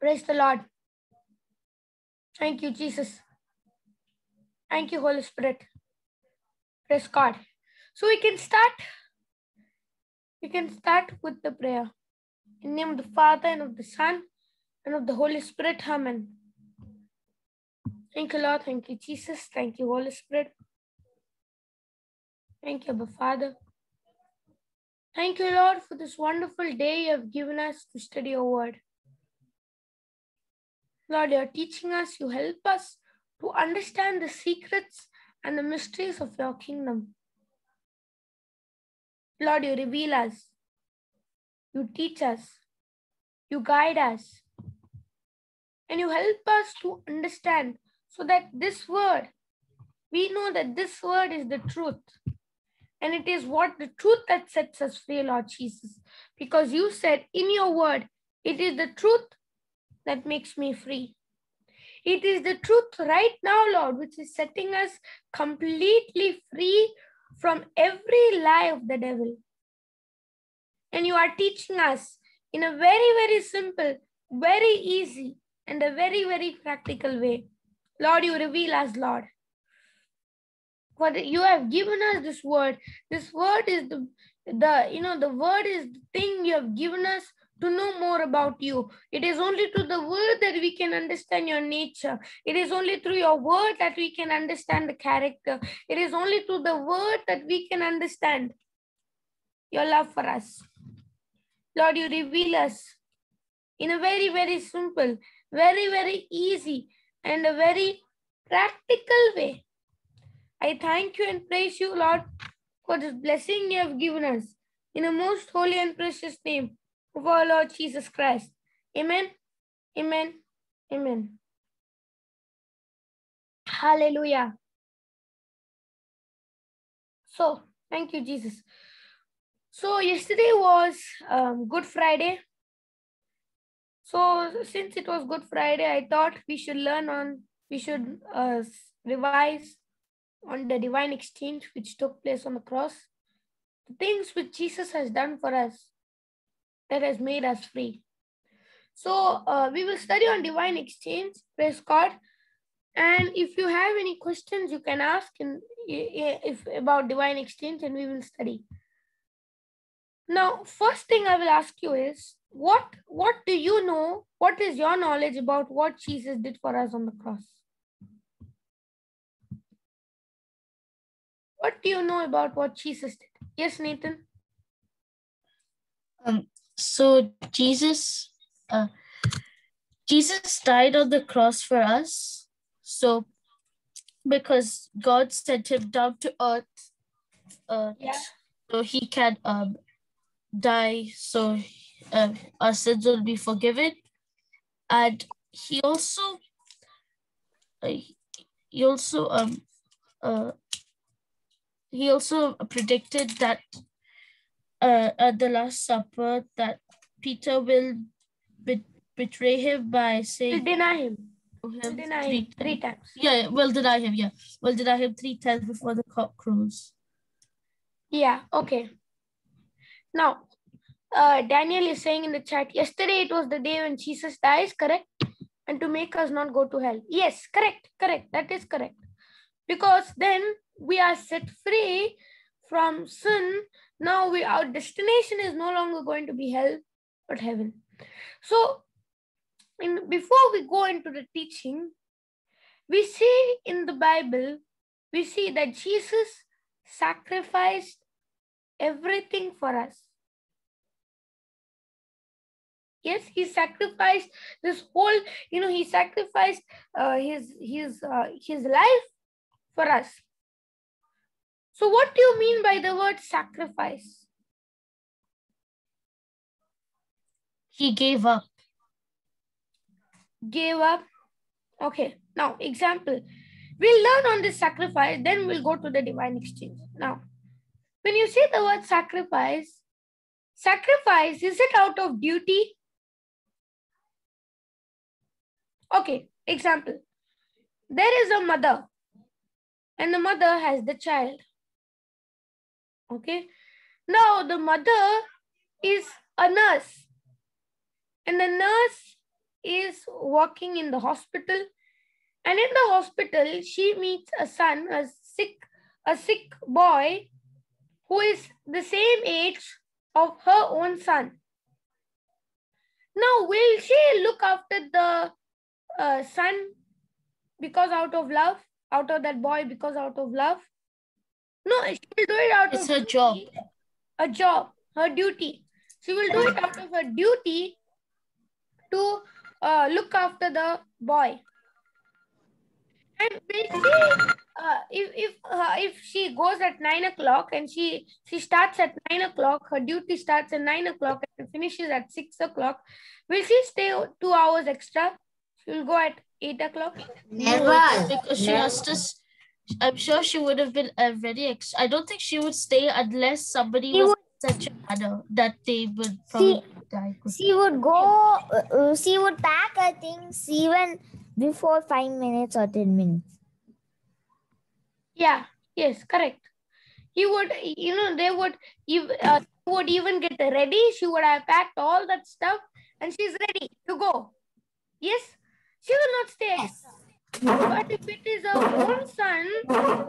Praise the Lord. Thank you, Jesus. Thank you, Holy Spirit. Praise God. So we can start. We can start with the prayer. In the name of the Father and of the Son and of the Holy Spirit. Amen. Thank you, Lord. Thank you, Jesus. Thank you, Holy Spirit. Thank you, Abba Father. Thank you, Lord, for this wonderful day you have given us to study your word. Lord, you are teaching us, you help us to understand the secrets and the mysteries of your kingdom. Lord, you reveal us, you teach us, you guide us, and you help us to understand so that this word, we know that this word is the truth. And it is what the truth that sets us free, Lord Jesus. Because you said in your word, it is the truth that makes me free. It is the truth right now, Lord, which is setting us completely free from every lie of the devil. And you are teaching us in a very, very simple, very easy, and a very, very practical way. Lord, you reveal us, Lord. For you have given us this word. This word is the, the, you know, the word is the thing you have given us to know more about you. It is only through the word that we can understand your nature. It is only through your word that we can understand the character. It is only through the word that we can understand your love for us. Lord, you reveal us in a very, very simple, very, very easy, and a very practical way. I thank you and praise you, Lord, for this blessing you have given us. In the most holy and precious name of our Lord Jesus Christ. Amen. Amen. Amen. Hallelujah. So, thank you, Jesus. So, yesterday was um, Good Friday. So, since it was Good Friday, I thought we should learn on, we should uh, revise on the divine exchange which took place on the cross. The things which Jesus has done for us that has made us free. So uh, we will study on divine exchange, praise God. And if you have any questions, you can ask in, if about divine exchange and we will study. Now, first thing I will ask you is, what, what do you know? What is your knowledge about what Jesus did for us on the cross? What do you know about what Jesus did? Yes, Nathan? Um, so Jesus, uh, Jesus died on the cross for us. So because God sent him down to earth, uh, Yeah. so he can um die, so uh, our sins will be forgiven, and he also, uh, he also um uh he also predicted that uh, at the Last Supper that Peter will be- betray him by Will saying deny him. Will him deny three him three times. times. Yeah, will deny him. Yeah, will deny him three times before the cock crows. Yeah, okay. Now, uh, Daniel is saying in the chat, yesterday it was the day when Jesus dies, correct? And to make us not go to hell. Yes, correct, correct. That is correct. Because then we are set free from sin. Now we our destination is no longer going to be hell, but heaven. So, in, before we go into the teaching, we see in the Bible, we see that Jesus sacrificed everything for us. Yes, he sacrificed this whole, you know, he sacrificed uh, his his uh, his life for us. So, what do you mean by the word sacrifice? He gave up. Gave up. Okay. Now, example. We'll learn on this sacrifice, then we'll go to the divine exchange. Now, when you say the word sacrifice, sacrifice is it out of duty? Okay, example. There is a mother, and the mother has the child. Okay. Now the mother is a nurse, and the nurse is working in the hospital. And in the hospital, she meets a son, a sick, a sick boy who is the same age of her own son. Now, will she look after the uh, son because out of love, out of that boy because out of love? No, she will do it out It's of her job. duty. A job, her duty. She will do it out of her duty to uh, look after the boy. And will she, uh, if if uh, if she goes at nine o'clock and she she starts at nine o'clock, her duty starts at nine o'clock and finishes at six o'clock. Will she stay two hours extra? She will go at eight o'clock. Never. Because she has to. I'm sure she would have been uh, very. Ex- I don't think she would stay unless somebody She was such a manner that they would probably die. She would go, uh, uh, she would pack her things even before five minutes or 10 minutes. Yeah. Yes. Correct. He would. You know. They would. Uh, would even get ready. She would have packed all that stuff, and she's ready to go. Yes. She will not stay. But if it is her own son,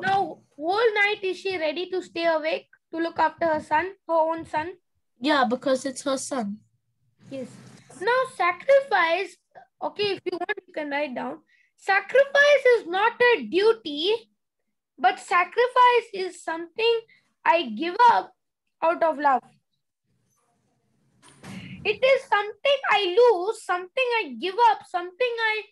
now whole night is she ready to stay awake to look after her son, her own son? Yeah, because it's her son. Yes. Now sacrifice, okay, if you want, you can write down. Sacrifice is not a duty, but sacrifice is something I give up out of love. It is something I lose, something I give up, something I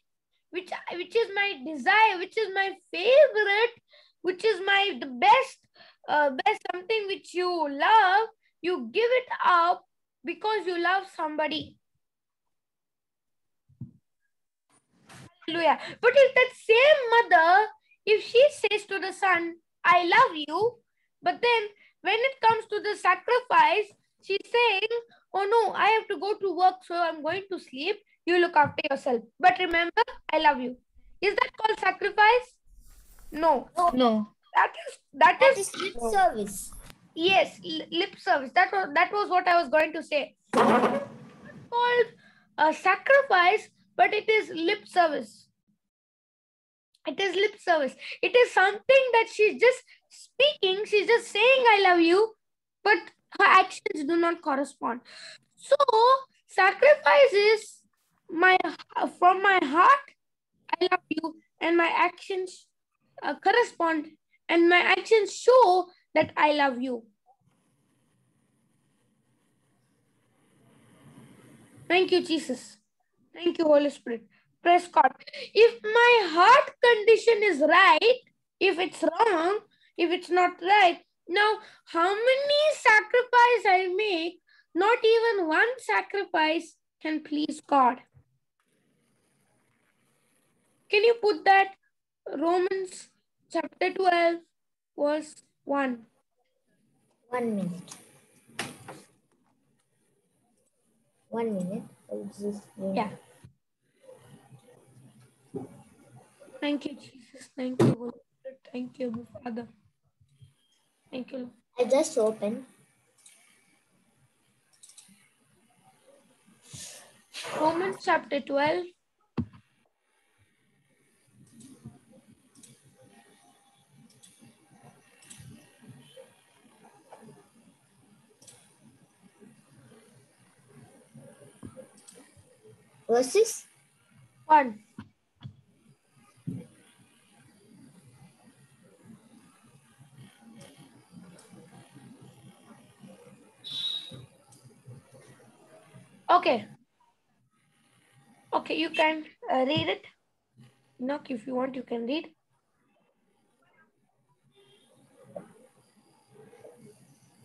which which is my desire, which is my favorite, which is my the best, uh, best something which you love, you give it up because you love somebody. Hallelujah. But if that same mother, if she says to the son, I love you, but then when it comes to the sacrifice, she's saying, Oh no, I have to go to work, so I'm going to sleep. You look after yourself. But remember, I love you. Is that called sacrifice? No. No. That is that That is is lip service. Yes, lip service. That was that was what I was going to say. It's called a sacrifice, but it is lip service. It is lip service. It is something that she's just speaking. She's just saying "I love you," but her actions do not correspond. So sacrifice is my from my heart. I love you, and my actions uh, correspond, and my actions show that I love you. Thank you, Jesus. Thank you, Holy Spirit. God. If my heart condition is right, if it's wrong, if it's not right, now how many sacrifice I make, not even one sacrifice can please God. Can you put that Romans chapter 12, verse 1? One minute. One minute. Yeah. Thank you, Jesus. Thank you, Holy Thank you, Father. Thank you. I just open. Romans chapter 12. Verses 1. Okay. Okay, you can uh, read it. Enoch, if you want, you can read.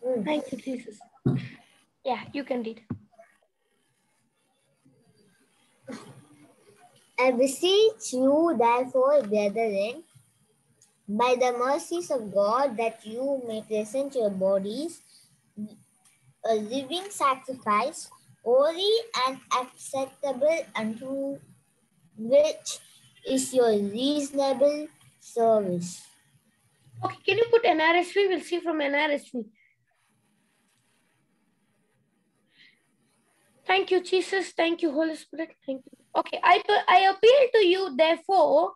Mm. Thank you, Jesus. Yeah, you can read. I beseech you, therefore, brethren, by the mercies of God, that you may present your bodies a living sacrifice, holy and acceptable unto which is your reasonable service. Okay, can you put NRSV? We'll see from NRSV. Thank you, Jesus. Thank you, Holy Spirit. Thank you. Okay, I, I appeal to you, therefore,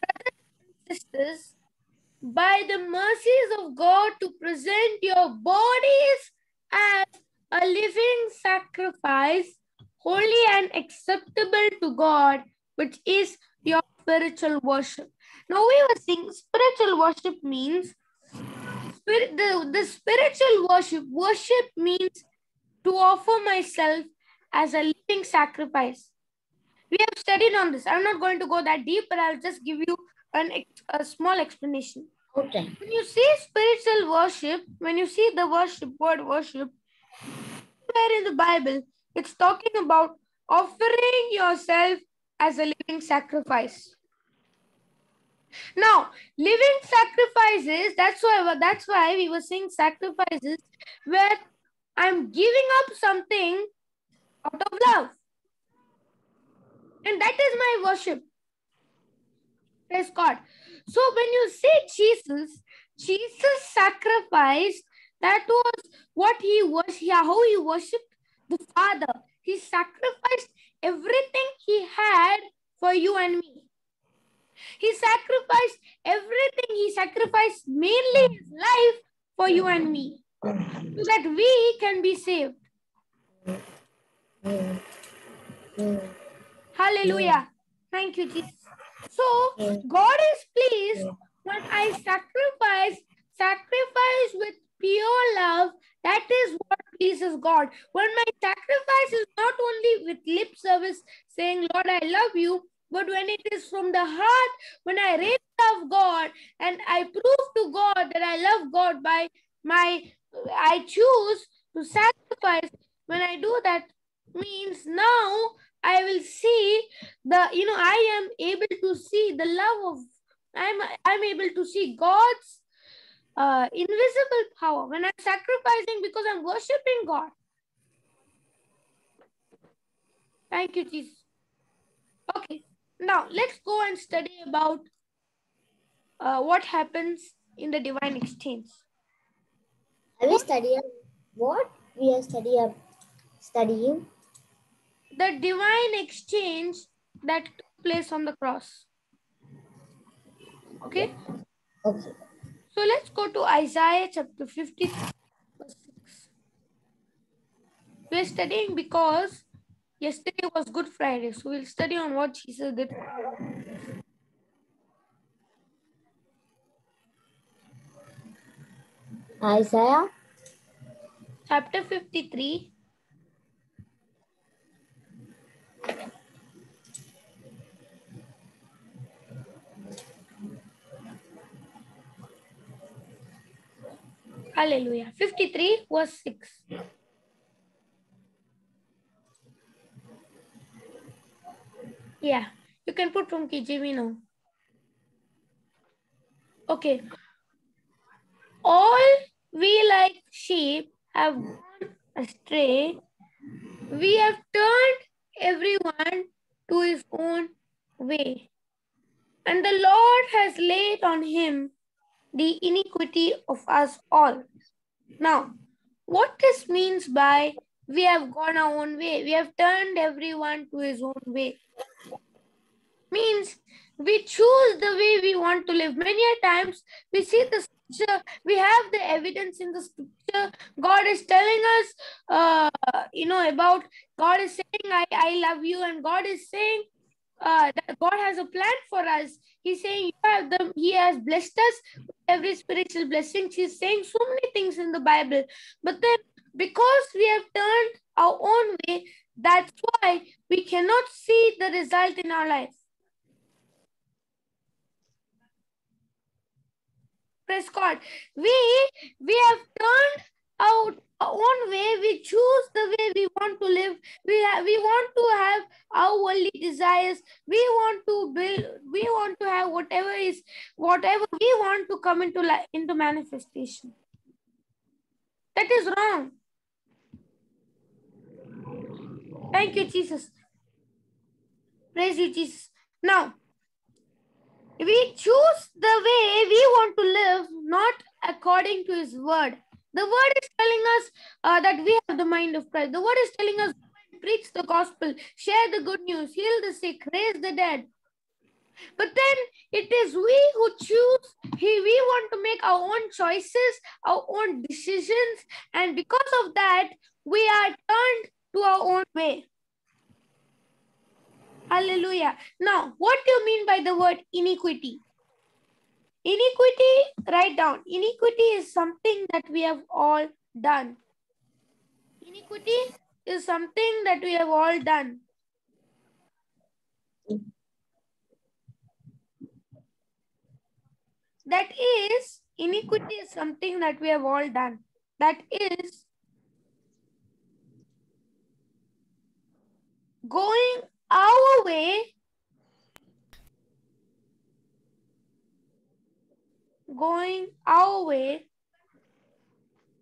brothers and sisters, by the mercies of God, to present your bodies as a living sacrifice, holy and acceptable to God, which is your spiritual worship. Now, we were saying spiritual worship means spirit, the, the spiritual worship. Worship means to offer myself as a living sacrifice. We have studied on this. I'm not going to go that deep, but I'll just give you an, a small explanation. Okay. When you see spiritual worship, when you see the worship word worship, where in the Bible, it's talking about offering yourself as a living sacrifice. Now, living sacrifices, that's why that's why we were saying sacrifices where I'm giving up something out of love. And that is my worship. Praise God. So when you see Jesus, Jesus sacrificed, that was what he was, how he worshipped the Father. He sacrificed everything he had for you and me. He sacrificed everything. He sacrificed mainly his life for you and me so that we can be saved. Hallelujah. Thank you, Jesus. So God is pleased when I sacrifice, sacrifice with pure love. That is what pleases God. When my sacrifice is not only with lip service saying, Lord, I love you, but when it is from the heart, when I really love God and I prove to God that I love God by my, I choose to sacrifice, when I do that, means now I will see the, you know, I am able to see the love of, I'm, I'm able to see God's uh, invisible power when I'm sacrificing because I'm worshiping God. Thank you, Jesus. Okay, now let's go and study about uh, what happens in the divine exchange. Have we studied what? We are studying studying The divine exchange that took place on the cross. Okay, Okay. so let's go to Isaiah chapter 50, verse 6. We're studying because yesterday was Good Friday, so we'll study on what Jesus did. Isaiah Chapter 53, Hallelujah. 53 verse 6. Yeah, you can put from KJV now. Okay. All we like sheep have gone astray. We have turned everyone to his own way. And the Lord has laid on him the iniquity of us all. Now, what this means by we have gone our own way, we have turned everyone to his own way, means we choose the way we want to live. Many a times we see the scripture, we have the evidence in the scripture. God is telling us, uh, you know, about God is saying, I, I love you, and God is saying, uh, that God has a plan for us. He's saying you have them. He has blessed us with every spiritual blessing. He's saying so many things in the Bible. But then, because we have turned our own way, that's why we cannot see the result in our life. God. We we have turned our own way. We choose the way we want to live. We we want to have our worldly desires. We want to build. We want to have whatever is whatever we want to come into li- into manifestation. That is wrong. Thank you, Jesus. Praise you, Jesus. Now, we choose the way we want to live, not according to His word. The word is telling us uh, that we have the mind of Christ. The word is telling us preach the gospel, share the good news, heal the sick, raise the dead. But then it is we who choose. He, we want to make our own choices, our own decisions, and because of that, we are turned to our own way. Hallelujah. Now, what do you mean by the word iniquity? Iniquity, write down. Iniquity is something that we have all done. Iniquity is something that we have all done. That is, iniquity is something that we have all done. That is going our way going our way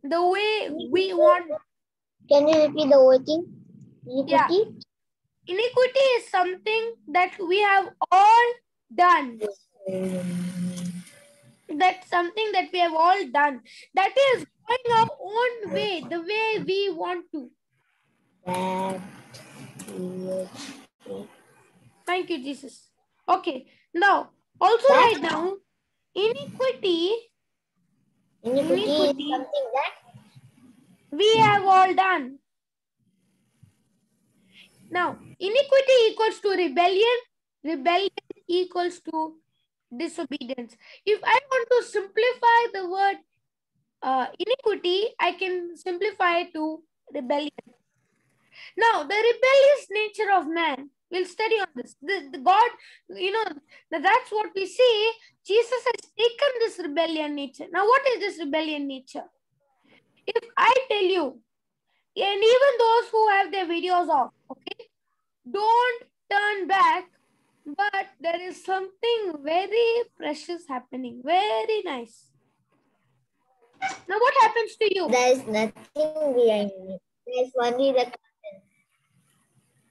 the way we want Can you repeat the whole thing? Yeah. Iniquity? iniquity is something that we have all done that's something that we have all done that is going our own way the way we want to That is thank you jesus okay now also That- write down iniquity iniquity Iniquity. something that we have all done. Now, iniquity equals to rebellion, rebellion equals to disobedience. If I want to simplify the word uh, iniquity, I can simplify it to rebellion. Now, the rebellious nature of man, we'll study on this. The, the God, you know, th- that's what we see. Jesus has taken this rebellion nature. Now, what is this rebellion nature? if I tell you, and even those who have their videos off, okay, don't turn back, but there is something very precious happening, very nice. Now, what happens to you? there is nothing behind me. There's only the.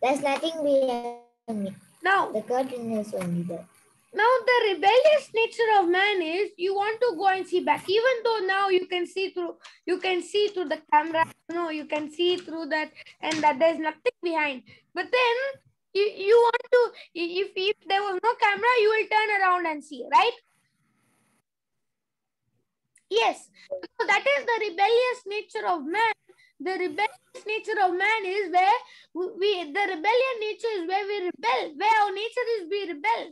There's nothing behind me. Now, The curtain is only there. now the rebellious nature of man is you want to go and see back, even though now you can see through, you can see through the camera, you know, you can see through that, and that there's nothing behind. But then you, you want to, if, if there was no camera, you will turn around and see, right? Yes, so that is the rebellious nature of man. The rebellious nature of man is where we, the rebellion nature is where we rebel, where our nature is we rebel.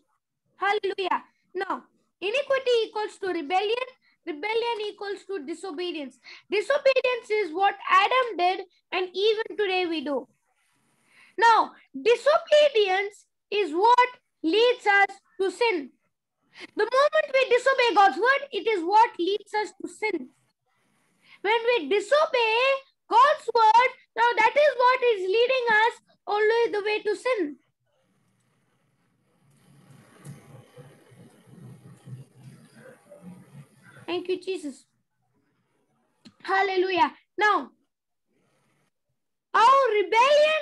Hallelujah. Now, iniquity equals to rebellion. Rebellion equals to disobedience. Disobedience is what Adam did, and even today we do. Now, disobedience is what leads us to sin. The moment we disobey God's word, it is what leads us to sin. When we disobey God's word, now that is what is leading us always the way to sin. Thank you, Jesus. Hallelujah. Now, our rebellion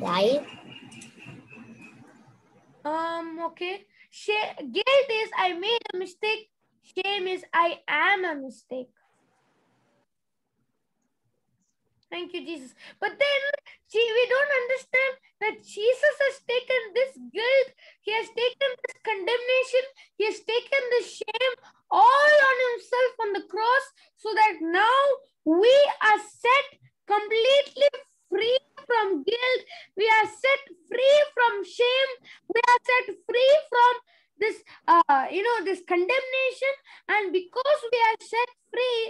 Right? Um, okay. Sh- guilt is I made a mistake. Shame is I am a mistake. Thank you, Jesus. But then see, we don't understand that Jesus has taken this guilt, he has taken this condemnation, he has taken this shame all on himself on the cross, so that now we are set completely free from guilt. We are set free from shame. We are set free from this, uh, you know, this condemnation. And because we are set free,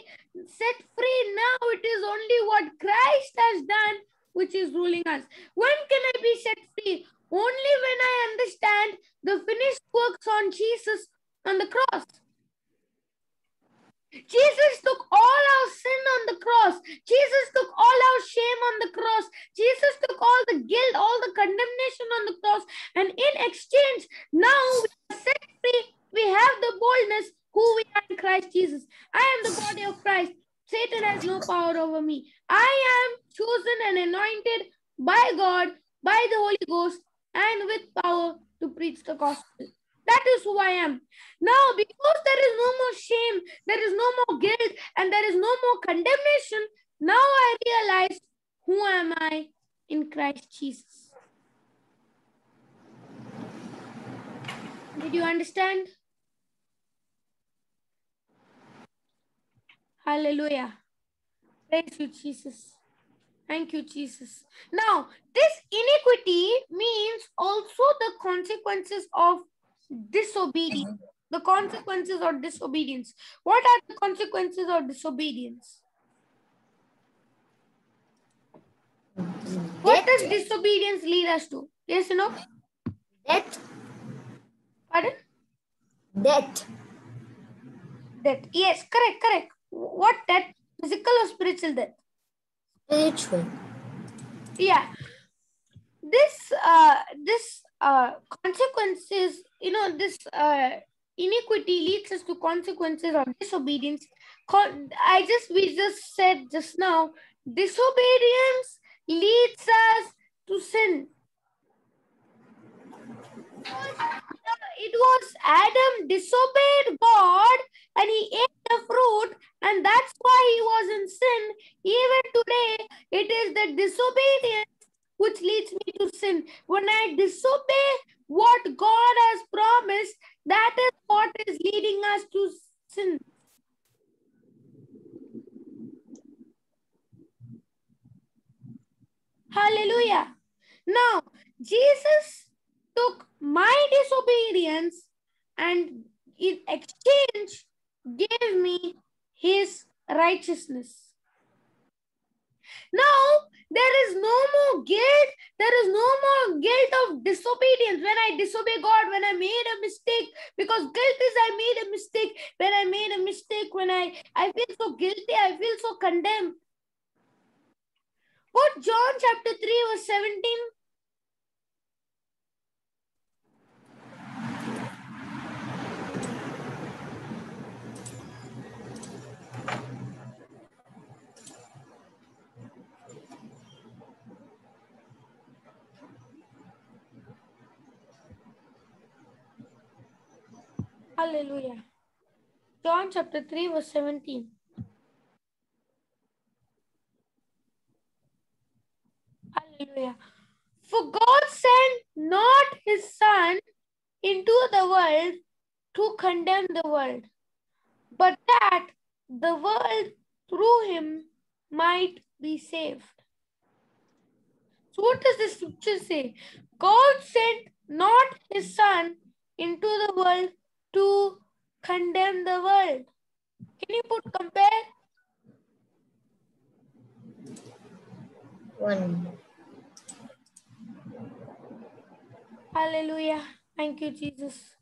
set free now, it is only what Christ has done which is ruling us. When can I be set free? Only when I understand the finished works on Jesus on the cross. Jesus took all our sin on the cross. Jesus took all our shame on the cross. Jesus took all the guilt, all the condemnation on the cross. And in exchange, now we are set free. We have the boldness who we are in Christ Jesus. I am the body of Christ. Satan has no power over me. I am chosen and anointed by God, by the Holy Ghost, and with power to preach the gospel. That is who I am. Now, because there is no more shame, there is no more guilt, and there is no more condemnation, now I realize who am I in Christ Jesus. Did you understand? Hallelujah. Praise you, Jesus. Thank you, Jesus. Now, this iniquity means also the consequences of disobedience. The consequences of disobedience. What are the consequences of disobedience? What does disobedience lead us to? Yes, you know? Death. Pardon? Death. Death. Yes, correct, correct. What death? Physical or spiritual death? Spiritual. yeah this uh this uh consequences you know this uh iniquity leads us to consequences of disobedience. I just we just said just now disobedience leads us to sin. It was adam disobeyed god and he ate the fruit and that's why he was in sin even today it is the disobedience which leads me to sin. When I disobey what God has promised, that is what is leading us to sin. Hallelujah. Now, Jesus took my disobedience and in exchange gave me his righteousness. Now there is no more guilt. There is no more guilt of disobedience when I disobey God, when I made a mistake. Because guilt is I made a mistake. When I made a mistake, when I, I feel so guilty, I feel so condemned. What John chapter 3, verse 17? Hallelujah. John chapter 3, verse 17. Hallelujah. For God sent not his Son into the world to condemn the world, but that the world through him might be saved. So, what does the scripture say? God sent not his Son into the world to condemn the world. Can you put compare? One. Hallelujah. Thank you, Jesus.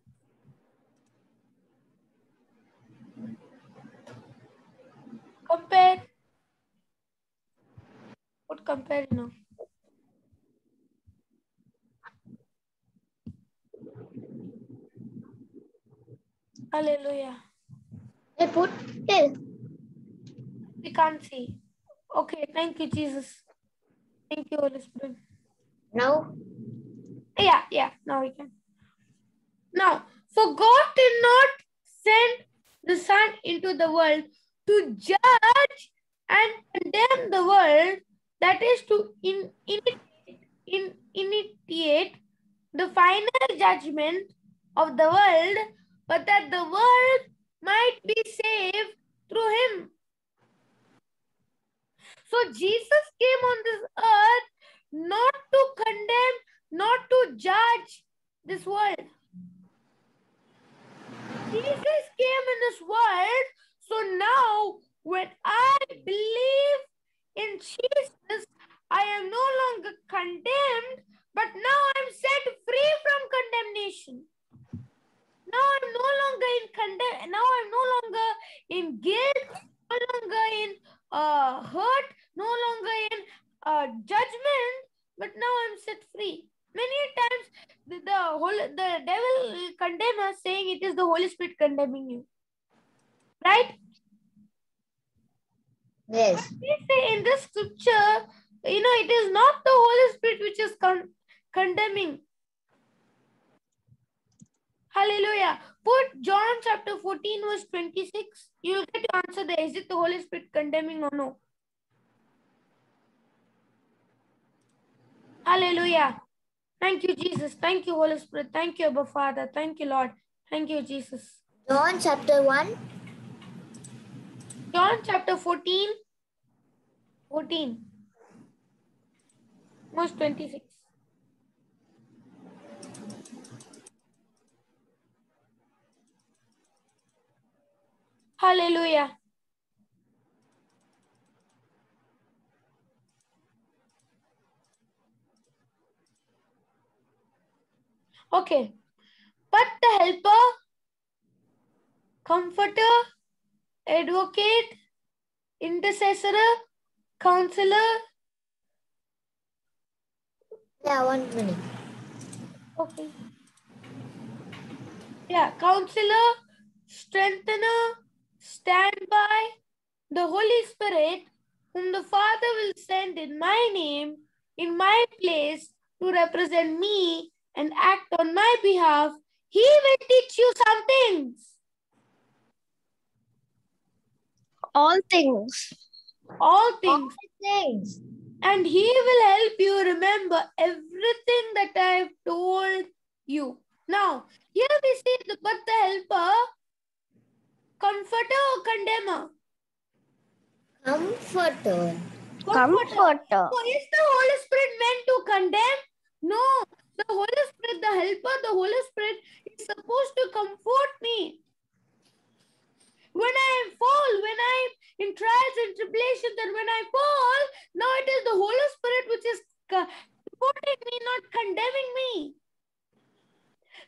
Compare. Put compare, you know. Hallelujah. I put till. We can't see. Okay, thank you, Jesus. Thank you, Holy Spirit. Now. Yeah, yeah, now we can. Now, for God did not send the Son into the world to judge and condemn the world, that is to in, initiate, in, initiate the final judgment of the world, but that the world might be saved through him. So Jesus came on this earth not to condemn, not to judge this world. Jesus came in this world, so now when I believe in Jesus, I am no longer condemned, but now I'm set free from condemnation. Now I'm no longer in condemn. Now I'm no longer in guilt, no longer in uh, hurt, no longer in uh, judgment, but now I'm set free. Many times the, the whole the devil will condemn us, saying it is the Holy Spirit condemning you. Right? Yes. We say in this scripture, you know, it is not the Holy Spirit which is con- condemning. Hallelujah. Put John chapter 14, verse 26. You'll get to answer there. Is it the Holy Spirit condemning or no? Hallelujah. Thank you, Jesus. Thank you, Holy Spirit. Thank you, Abba Father. Thank you, Lord. Thank you, Jesus. John chapter 1. John chapter 14, 14, verse 26. Hallelujah. Okay. But the helper, comforter, advocate, intercessor, counselor. Yeah, one minute. Okay. Yeah, counselor, strengthener, standby, the Holy Spirit, whom the Father will send in my name, in my place, to represent me and act on my behalf. He will teach you some things. All things. All things. Things. and he will help you remember everything that I have told you. Now, here we see the but the helper, comforter or condemner? Comforter. Comforter. So is the Holy Spirit meant to condemn? No. The Holy Spirit, the helper, the Holy Spirit is supposed to comfort me. When I fall, when I'm in trials and tribulations, and when I fall, now it is the Holy Spirit which is co- supporting me, not condemning me.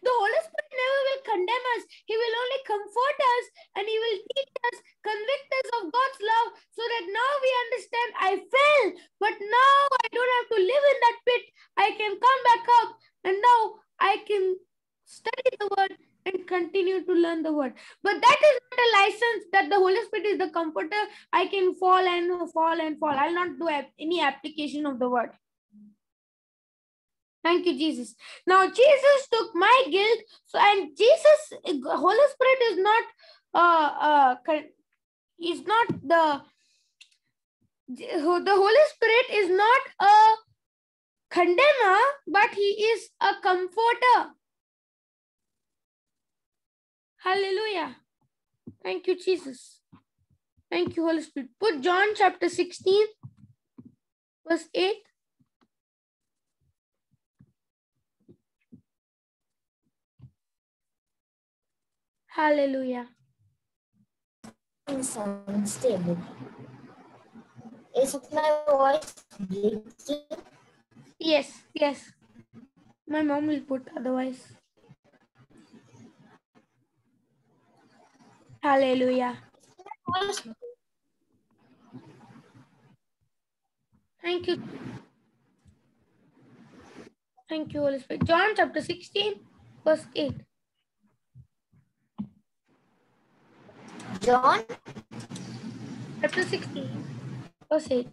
The Holy Spirit never will condemn us. He will only comfort us and He will teach us, convict us of God's love so that now we understand I fell, but now I don't have to live in that pit. I can come back up and now I can study the word and continue to learn the word. But that is not a license that the Holy Spirit is the comforter. I can fall and fall and fall. I'll not do any application of the word. Thank you, Jesus. Now, Jesus took my guilt. So, and Jesus, Holy Spirit is not, uh, uh, is not the, the Holy Spirit is not a condemner, but he is a comforter. Hallelujah. Thank you, Jesus. Thank you, Holy Spirit. Put John chapter 16, verse 8. Hallelujah. Unstable. Is my voice? Yes, yes. My mom will put otherwise. Hallelujah. Thank you. Thank you, Holy Spirit. John chapter 16, verse 8. John Chapter 16, verse 8.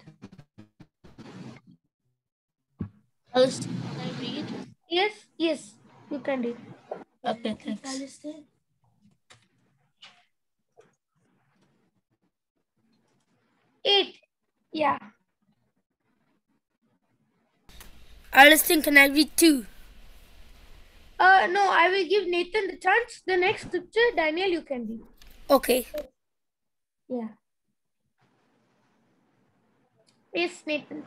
Alice, can I read? Yes, yes, you can read. Okay, thanks. Eight. Yeah. Aliston, can I read two? Uh, no, I will give Nathan the chance. The next scripture, Daniel, you can read. Okay. Yeah. Yes, Nathan.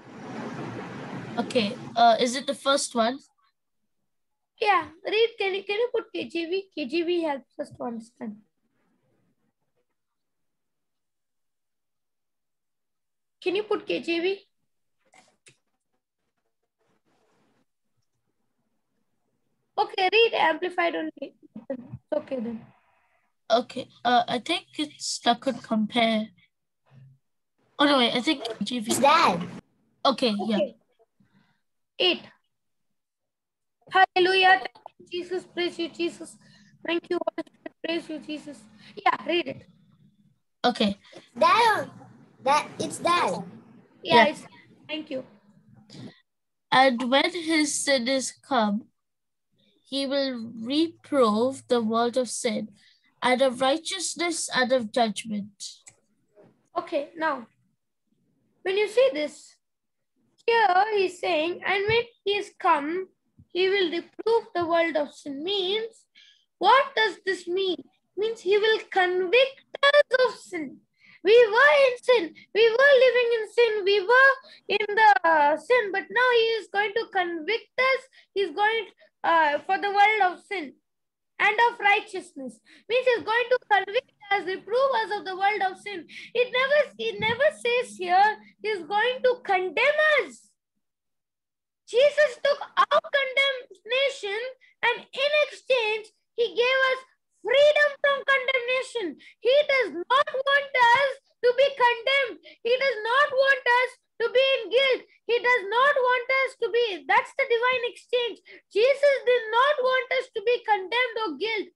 Okay, uh, is it the first one? Yeah, read. Can you can you put KJV? KJV helps us to understand. Can you put KJV? Okay, read amplified only. It's okay then. Okay, uh, I think it's stuck on compare. Oh no, wait, I think is GV. that? Okay, yeah. Okay. Eight. Hallelujah. Thank you, Jesus. Praise you, Jesus. Thank you, Holy Praise you, Jesus. Yeah, read it. Okay, That that it's that. Yeah, Yeah. it's thank you. and when his sin is come, he will reprove the world of sin and of righteousness and of judgment. Okay, now when you see this, here he's saying, and when he is come, he will reprove the world of sin. Means, what does this mean? Means he will convict us of sin. We were in sin. We were living in sin. We were in the uh, sin, but now he is going to convict us. He's going uh, for the world of sin and of righteousness. Means he's going to convict us, reprove us of the world of sin. It never, it never says here he's going to condemn us. Jesus took our condemnation and in exchange, he gave us freedom from condemnation. He does not want us to be condemned. He does not want us to be in guilt. He does not want us to be, that's the divine exchange. Jesus did not want us to be condemned or guilt.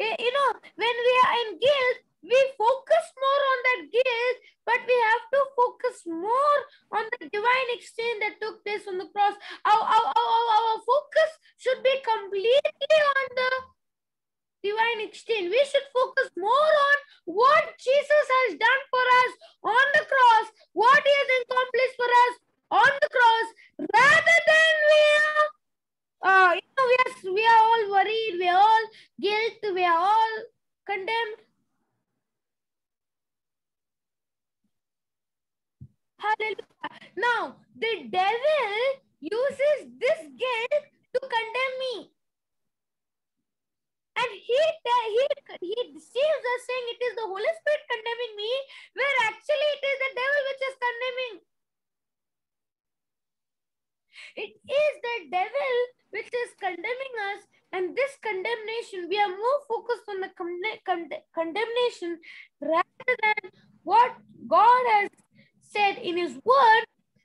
You know, when we are in guilt, we focus more on that guilt, but we have to focus more on the divine exchange that took place on the cross. Our, our, our, our focus should be completely on the divine exchange. We should focus more on what Jesus has done for us on the cross, what he has accomplished for us on the cross, rather than we are, uh, you know, we are, we are all worried, we are all guilt, we are all condemned. Hallelujah. Now, the devil uses this guilt to condemn me. And he, he, he deceives us saying it is the Holy Spirit condemning me, where actually it is the devil which is condemning. It is the devil which is condemning us, and this condemnation, we are more focused on the conde- conde- condemnation rather than what God has said in His Word,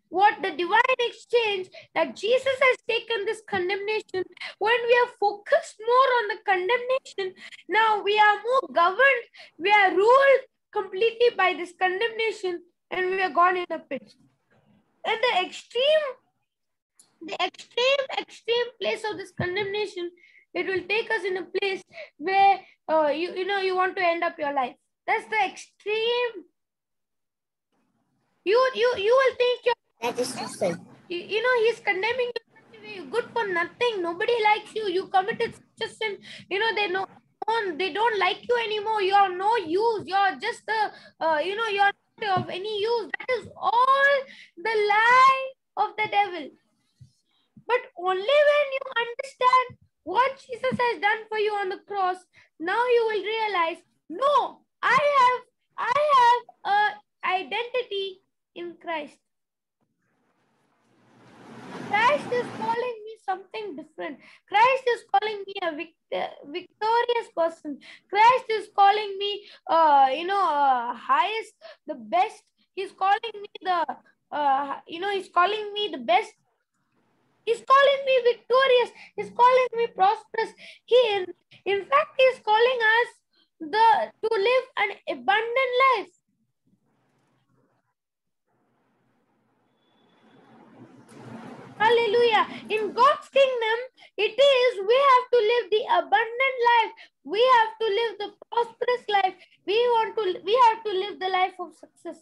what the divine exchange that Jesus has taken this condemnation. When we are focused more on the condemnation, now we are more governed, we are ruled completely by this condemnation, and we are gone in a pit. And the extreme the extreme, extreme place of this condemnation, it will take us in a place where uh, you, you know you want to end up your life. That's the extreme. You you you will think you're That is suicide. you, you know he's condemning you good for nothing. Nobody likes you. You committed such a sin. You know they know they don't like you anymore. You're no use. You're just a uh, you know you're not of any use. That is all the lie of the devil. But only when you understand what jesus has done for you on the cross now you will realize no i have i have a identity in christ Christ is calling me something different. Christ is calling me a victor, victorious person. Christ is calling me, uh, you know, uh, highest, the best. He's calling me the, uh, you know, he's calling me the best. He's calling me victorious. He's calling me prosperous. He, in, in fact, he's calling us the to live an abundant life. Hallelujah. In God's kingdom, it is we have to live the abundant life. We have to live the prosperous life. We want to we have to live the life of success.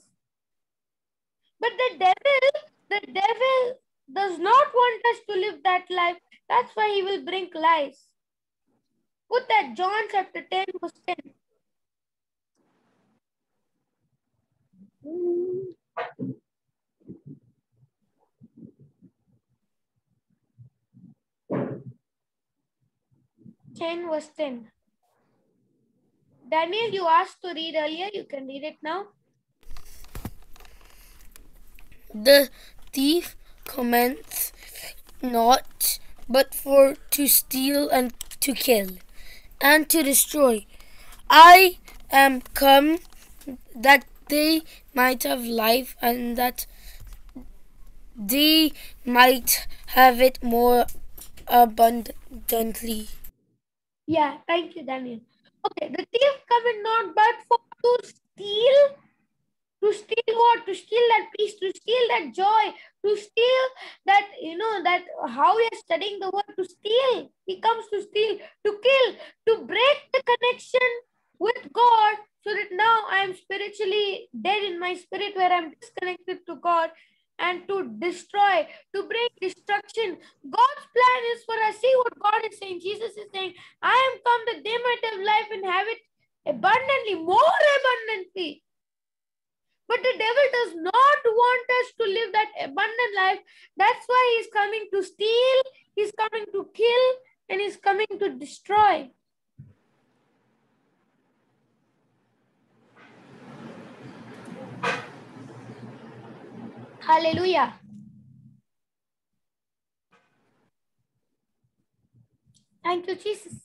But the devil, the devil does not want us to live that life. That's why he will bring lies. Put that John chapter 10, verse 10. Hmm. Ten verse 10. Daniel, you asked to read earlier. You can read it now. The thief cometh not but for to steal and to kill and to destroy. I am come that they might have life and that they might have it more abundantly. Yeah, thank you, Daniel. Okay, the thief cometh not but for to steal. To steal what? To steal that peace, to steal that joy, to steal that, you know, that how we are studying the word, to steal. He comes to steal, to kill, to break the connection with God so that now I am spiritually dead in my spirit where I'm disconnected to God and to destroy, to bring destruction. God's plan is for us. See what God is saying. Jesus is saying, I am come that they might have life and have it abundantly, more abundantly. But the devil does not want us to live that abundant life. That's why he's coming to steal, he's coming to kill, and he's coming to destroy. Hallelujah. Thank you, Jesus.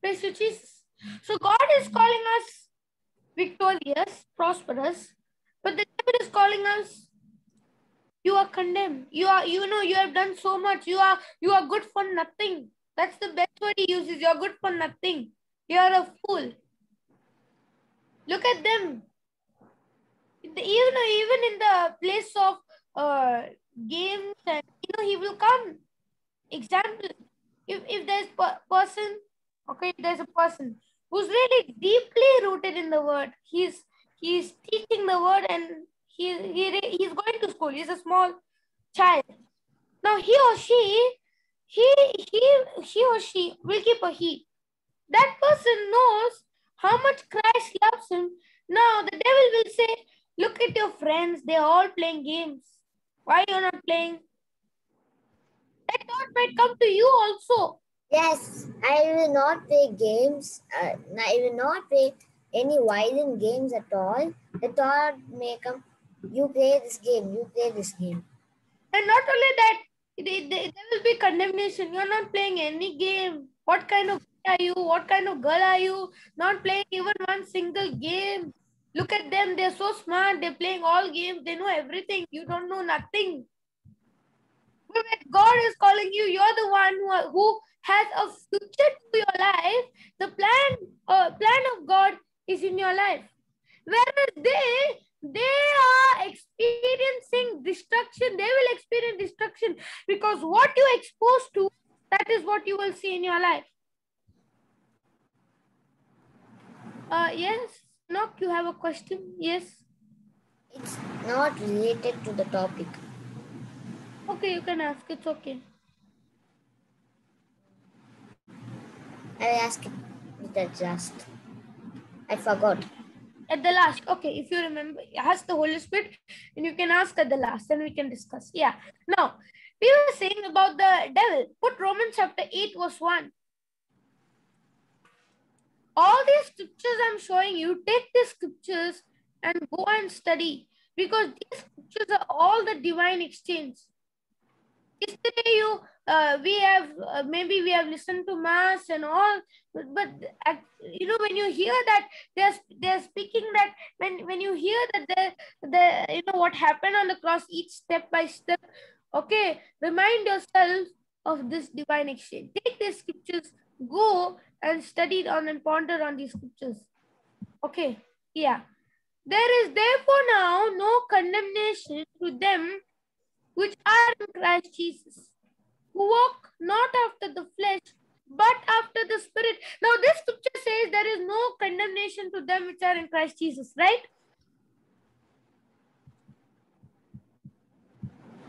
Praise you, Jesus. So God is calling us victorious, prosperous, but the devil is calling us you are condemned. You are, you know, you have done so much. You are, you are good for nothing. That's the best word he uses. You're good for nothing. You are a fool. Look at them. Know, even in the place of uh, games, and you know, he will come. Example, if if there's a person, okay, there's a person who's really deeply rooted in the word, he's he's teaching the word and he, he he's going to school. He's a small child. Now he or she, he he he or she will keep a heat. That person knows how much Christ loves him. Now the devil will say, "Look at your friends; they're all playing games. Why you're not playing?" That thought might come to you also. Yes, I will not play games. Uh, I will not play any violent games at all. The thought may come, you play this game, you play this game. And not only that, there, will be condemnation. You're not playing any game. What kind of are you? What kind of girl are you? Not playing even one single game. Look at them. They're so smart. They're playing all games. They know everything. You don't know nothing. But God is calling you, you're the one who, who has a future to your life. The plan, uh, plan of God is in your life. Whereas they, they are experiencing destruction. They will experience destruction because what you expose to, that is what you will see in your life. Uh, yes, Nock, you have a question? Yes. It's not related to the topic. Okay, you can ask. It's okay. I'll ask it at just. I forgot. At the last. Okay, if you remember, ask the Holy Spirit and you can ask at the last, then we can discuss. Yeah. Now, we were saying about the devil. Put Romans chapter 8, verse 1. All these scriptures I'm showing you, take these scriptures and go and study because these scriptures are all the divine exchange. Yesterday, you uh, we have uh, maybe we have listened to mass and all, but, but you know when you hear that they're they're speaking that when when you hear that the the you know what happened on the cross each step by step, okay, remind yourself of this divine exchange. Take these scriptures, go and study on and ponder on these scriptures. Okay, yeah. There is therefore now no condemnation to them which are in Christ Jesus, who walk not after the flesh, but after the Spirit. Now, this scripture says there is no condemnation to them which are in Christ Jesus, right?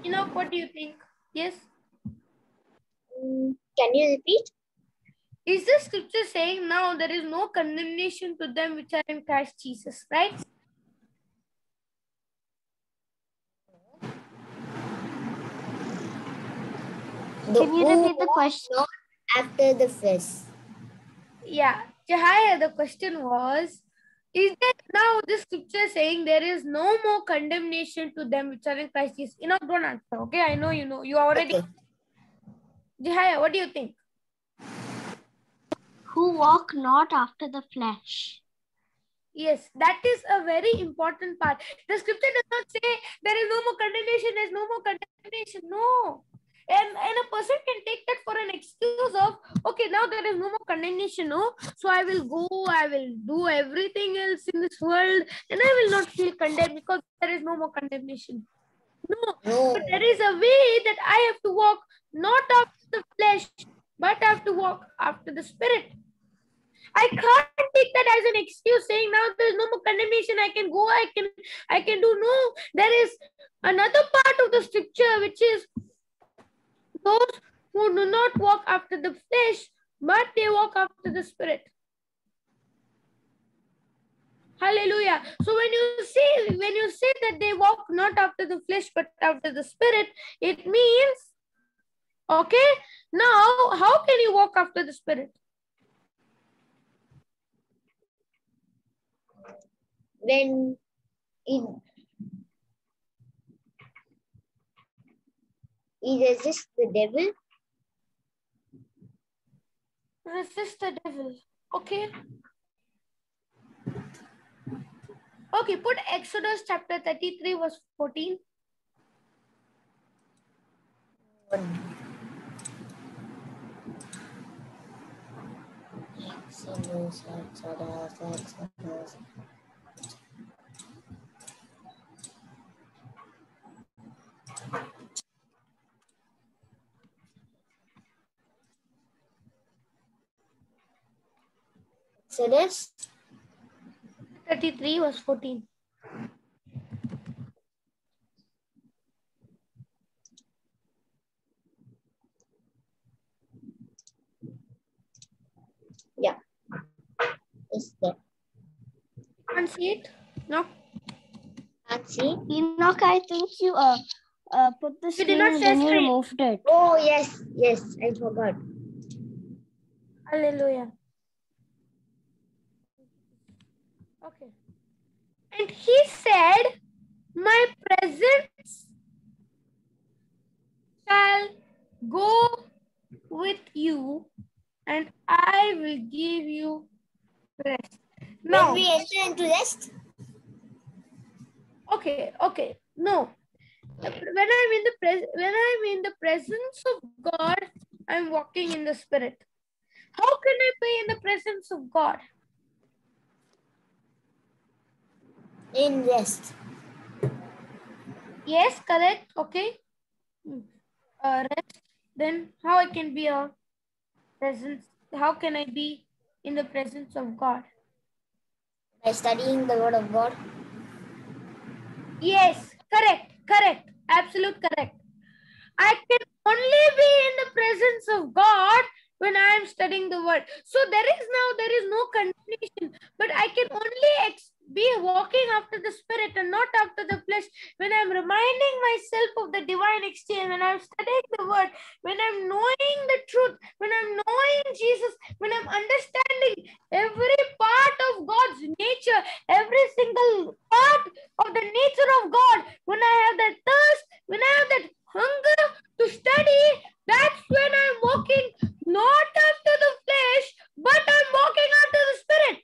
You know, what do you think? Yes? Mm, Can you repeat? Is the scripture saying now there is no condemnation to them which are in Christ Jesus, right? The Can you repeat the question? Not after the first. Yeah. Jahaya, the question was Is there now this scripture saying there is no more condemnation to them which are in Christ Jesus? You know, don't answer. Okay, I know you know. You already. Okay. Jahaya, what do you think? Who walk not after the flesh. Yes, that is a very important part. The scripture does not say there is no more condemnation, there's no more condemnation. No. And, and a person can take that for an excuse of, okay, now there is no more condemnation, no? So I will go, I will do everything else in this world, and I will not feel condemned because there is no more condemnation. No, No. but there is a way that I have to walk not after the flesh, but I have to walk after the spirit. I can't take that as an excuse saying now there's no more condemnation. I can go, I can, I can do. No, there is another part of the scripture which is those who do not walk after the flesh, but they walk after the spirit. Hallelujah. So when you say when you say that they walk not after the flesh but after the spirit, it means okay. Now, how can you walk after the spirit? When it, he resists the devil, Resist the devil. Okay. Okay, put Exodus chapter 33, verse 14. Exodus, Exodus, Exodus. Exodus 33, verse 14. Yeah. is there. Can't see it? No. Can't see. Enoch, I think you uh, uh put the You screen did not and say then you screen. removed it. Oh yes, yes, I forgot. Hallelujah. Okay. And he said, My presence shall go with you, and I will give you rest. Now, we enter into rest, okay, okay, no. When I'm in the pres when I'm in the presence of God, I'm walking in the spirit. How can I be in the presence of God? In rest. Yes, correct. Okay. Hmm. Uh, rest. Then how I can be a presence? How can I be in the presence of God? By studying the word of God. Yes, correct, correct, absolute correct. I can only be in the presence of God when I am studying the word. So there is now there is no condemnation, but I can only ex- be walking after the spirit and not after the flesh when I'm reminding myself of the divine exchange, when I'm studying the word, when I'm knowing the truth, when I'm knowing Jesus, when I'm understanding every part of God's nature, every single part of the nature of God, when I have that thirst, when I have that hunger to study, that's when I'm walking not after the flesh, but I'm walking after the spirit.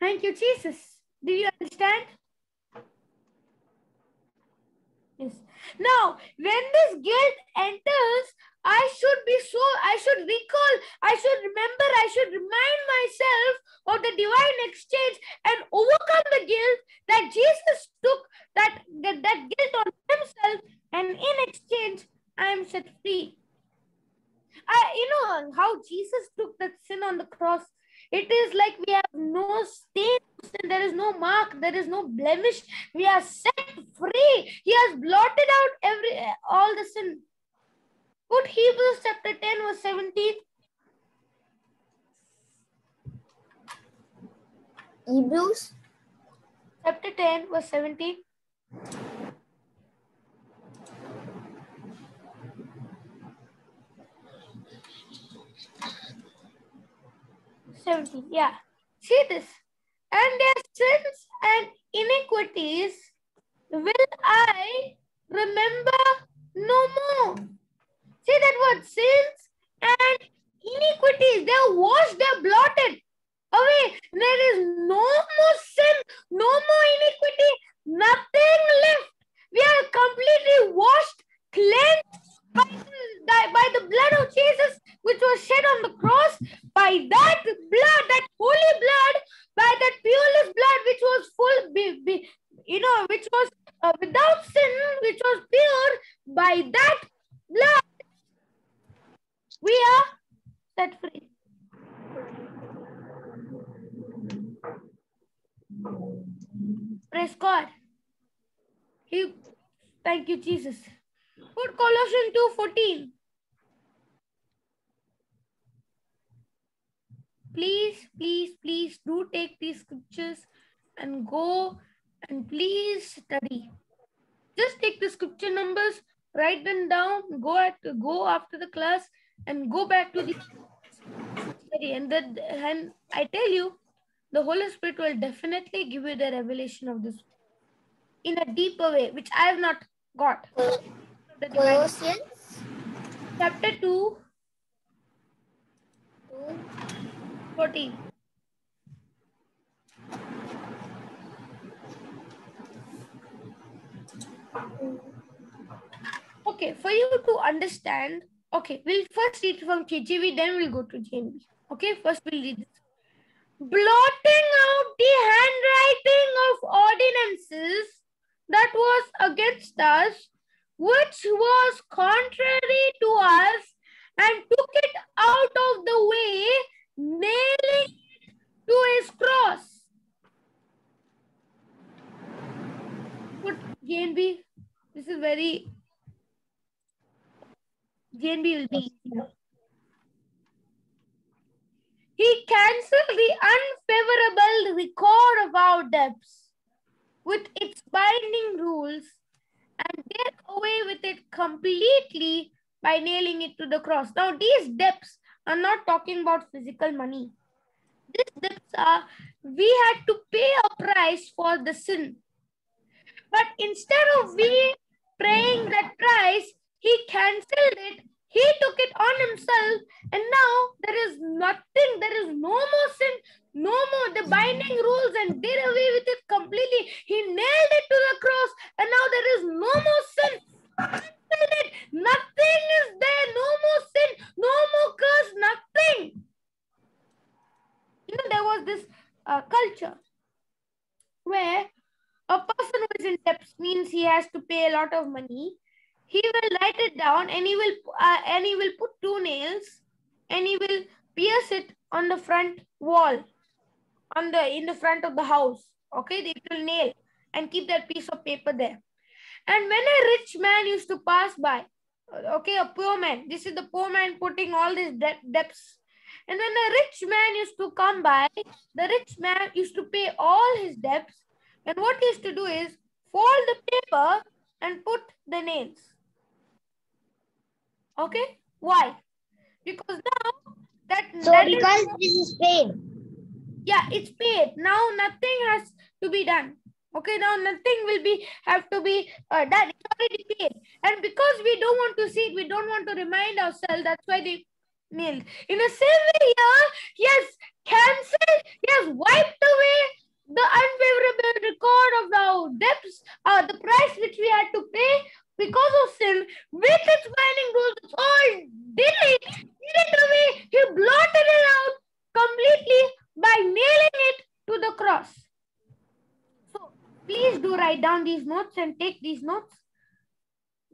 Thank you, Jesus. Do you understand? Yes. Now, when this guilt enters, I should be so, I should recall, I should remember, I should remind myself of the divine exchange and overcome the guilt that Jesus took that, that, that guilt on himself, and in exchange, I am set free. I, you know how Jesus took that sin on the cross. It is like we have no stain, there is no mark, there is no blemish. We are set free. He has blotted out every all the sin. Put Hebrews chapter 10, verse 17. Hebrews Chapter 10, verse 17. Yeah. See this. And their sins and iniquities will I remember no more. See that word sins and iniquities. They're washed, they're blotted away. There is no more sin, no more iniquity, nothing left. We are completely washed, cleansed by the, by the blood of Jesus, which was shed on the cross. By that blood, that holy blood, by that purest blood, which was full, be, be, you know, which was uh, without sin, which was pure, by that blood, we are set free. Praise God. He, thank you, Jesus. Put Colossians 2.14. Please, please, please do take these scriptures and go and please study. Just take the scripture numbers, write them down, go at go after the class and go back to the study. And that and I tell you, the Holy Spirit will definitely give you the revelation of this in a deeper way, which I have not got. The Colossians chapter 2, 2, 14. Okay, for you to understand, okay, we'll first read from KJV, then we'll go to GNB. Okay, first we'll read this. Blotting out the handwriting of ordinances that was against us, which was contrary to us, and took it out of the way, nailing it to his cross. Put GNB. This is very. GNB will be. He cancelled the unfavorable record of our debts with its binding rules and did away with it completely by nailing it to the cross. Now, these debts are not talking about physical money. These debts are we had to pay a price for the sin. But instead of we paying that price, he cancelled it. He took it on himself, and now there is nothing, there is no more sin, no more the binding rules, and did away with it completely. He nailed it to the cross, and now there is no more sin. Nothing is there, no more sin, no more curse, nothing. You know, there was this uh, culture where a person who is in debt means he has to pay a lot of money. He will write it down and he will uh, and he will put two nails and he will pierce it on the front wall on the in the front of the house. Okay, they will nail and keep that piece of paper there. And when a rich man used to pass by, okay, a poor man, this is the poor man putting all these de- debts. And when a rich man used to come by, the rich man used to pay all his debts. And what he used to do is fold the paper and put the nails. Okay? Why? Because now that, So that is- because this is paid. yeah it's paid now nothing has to be done okay now nothing will be have to be uh, done it's already paid and because we don't want to see it we don't want to remind ourselves that's why they nailed in the same way here he has cancelled he has wiped away the unfavorable record of our debts uh, the price which we had to pay because of sin with its binding rules it's all delete it away he blotted it out completely by nailing it to the cross. So please do write down these notes and take these notes.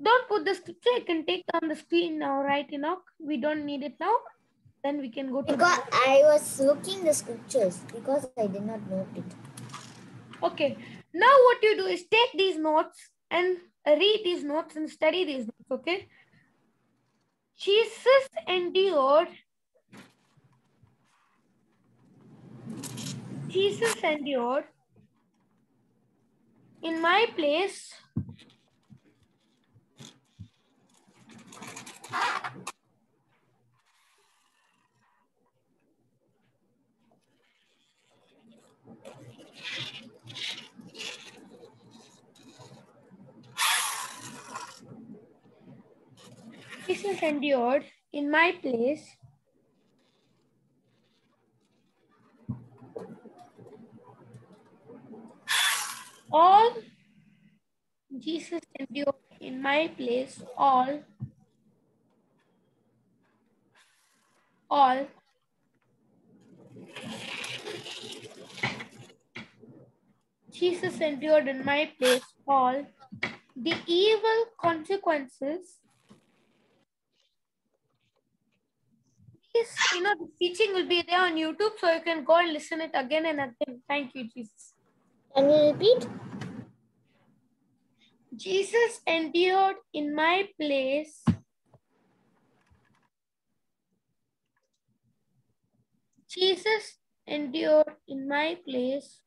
Don't put the scripture, you can take on the screen now, right, Enoch? We don't need it now. Then we can go to Because I was looking the scriptures because I did not note it. Okay. Now what you do is take these notes and read these notes and study these notes, okay? Jesus endured Jesus endured in my place Jesus endured in my place. All Jesus endured in my place. All all. Jesus endured in my place. All. The evil consequences Please, you know, the teaching will be there on YouTube, so you can go and listen it again and again. Thank you, Jesus. Can you repeat? Jesus endured in my place. Jesus endured in my place.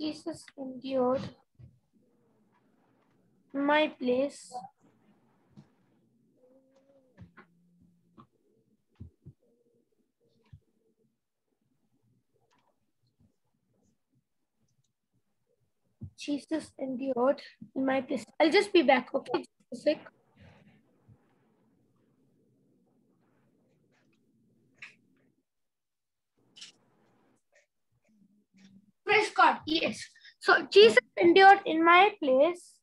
Jesus endured my place. Jesus endured in my place. I'll just be back, okay? Just a sec. Praise God, yes. So Jesus endured in my place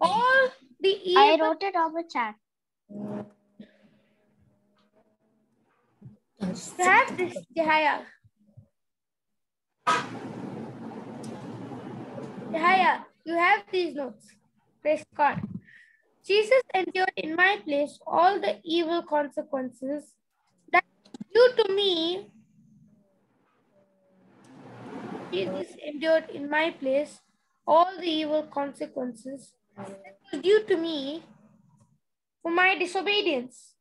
all the evil. I wrote it on the chat. You have this, Jehaya. Jehaya, you have these notes. Praise God. Jesus endured in my place all the evil consequences that due to me. Jesus endured in my place all the evil consequences that was due to me for my disobedience.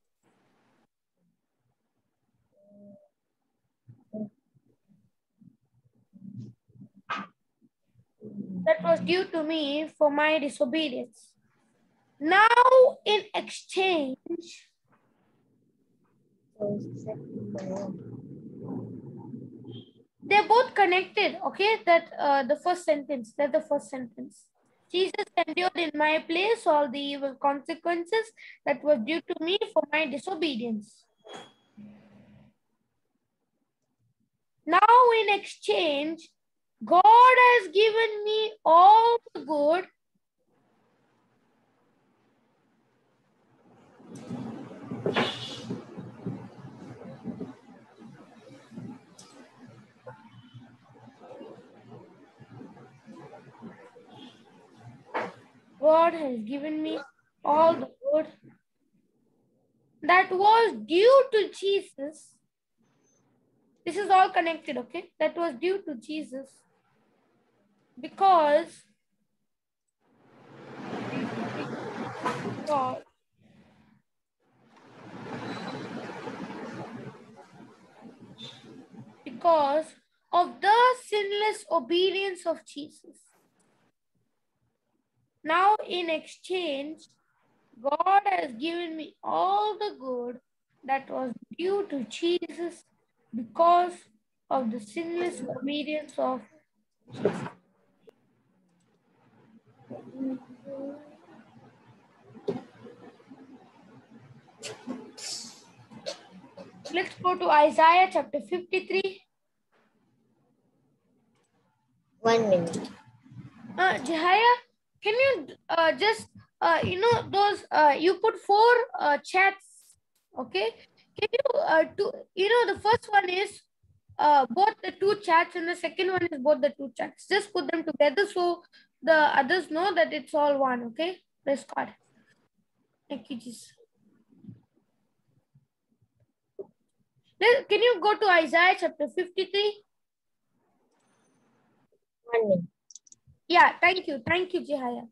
that was due to me for my disobedience. Now, in exchange, they're both connected. Okay, that uh, the first sentence. That the first sentence. Jesus endured in my place all the evil consequences that was due to me for my disobedience. Now, in exchange, God has given me all the good. God has given me all the good that was due to Jesus. This is all connected, okay? That was due to Jesus because God because of the sinless obedience of Jesus. Now, in exchange, God has given me all the good that was due to Jesus because of the sinless obedience of Jesus. Let's go to Isaiah chapter 53. One minute. Uh, Jahaya, can you uh, just, uh, you know, those, uh, you put four uh, chats, okay? Can you, uh, do, you know, the first one is uh, both the two chats and the second one is both the two chats. Just put them together so the others know that it's all one, okay? Press card. Thank you, Jesus. Can you go to Isaiah chapter 53? One minute. Yeah, thank you. Thank you, Jihaya.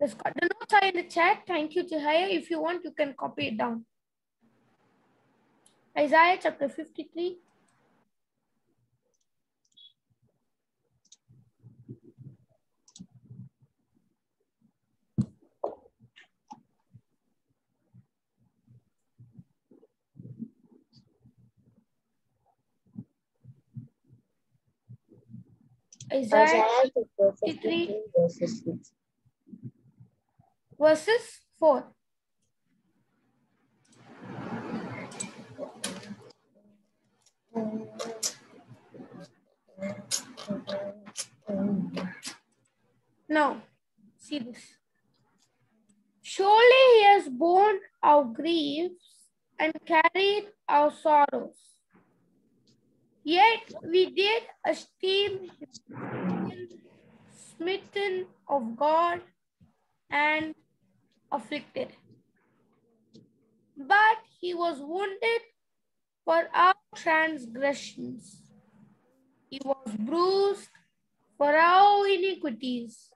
Let's go. The notes are in the chat. Thank you, Jihaya. If you want, you can copy it down. Isaiah chapter 53. Isaiah Isaiah chapter 53. 53 verses 6. verses 4. Now, see this. Surely he has borne our griefs and carried our sorrows. Yet we did esteem him smitten of God and afflicted. But he was wounded for our transgressions, he was bruised for our iniquities.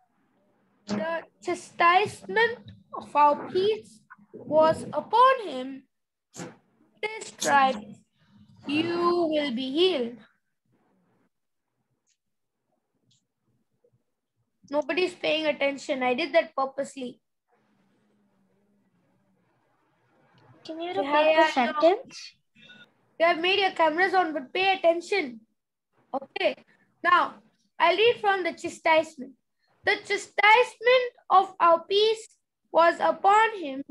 The chastisement of our peace was upon him. With his stripes you will be healed. Nobody's paying attention. I did that purposely. Can you repeat yeah, the sentence? You have made your cameras on, but pay attention. Okay. Now, I'll read from the chastisement. The chastisement of our peace was upon him,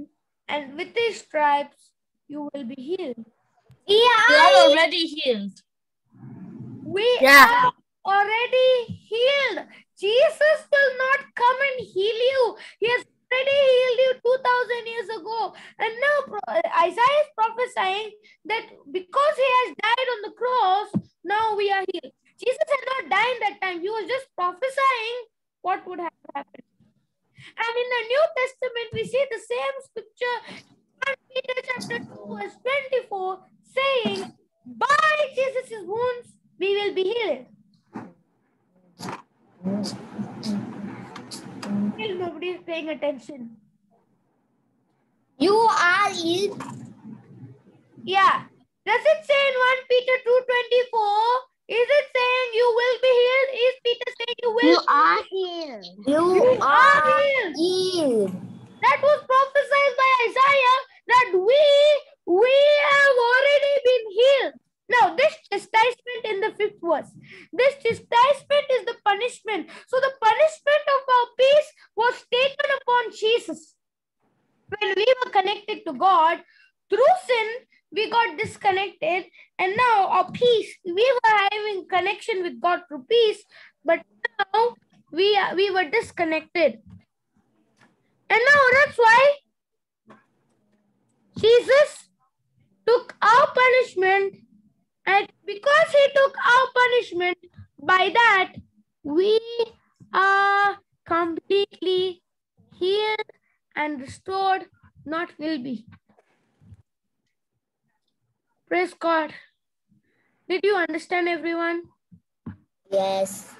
and with his stripes you will be healed. You are already healed. We Yeah. are already healed. Jesus will not come and heal you. He has already healed you 2000 years ago. And now Isaiah is prophesying that because he has died on the cross, now we are healed. Jesus had not died in that time. He was just prophesying what would have happened. And in the New Testament, we see the same scripture, 1 Peter chapter 2, verse 24, saying, By Jesus' wounds we will be healed. Still nobody is paying attention. You are healed. Yeah. Does it say in 1 Peter 2.24? Is it saying you will be healed? Is Peter saying you will? You are healed. You You are are healed. healed. That was prophesied by Isaiah that we we have already been healed. Now, this chastisement in the fifth verse, this chastisement is the punishment. So, the punishment of our peace was taken upon Jesus. When we were connected to God through sin, we got disconnected and now our peace, we were having connection with God through peace, but now we, are- we were disconnected. And now that's why Jesus took our punishment and because he took our punishment, by that we are completely healed and restored, not will be. Praise God. Did you understand everyone? Yes.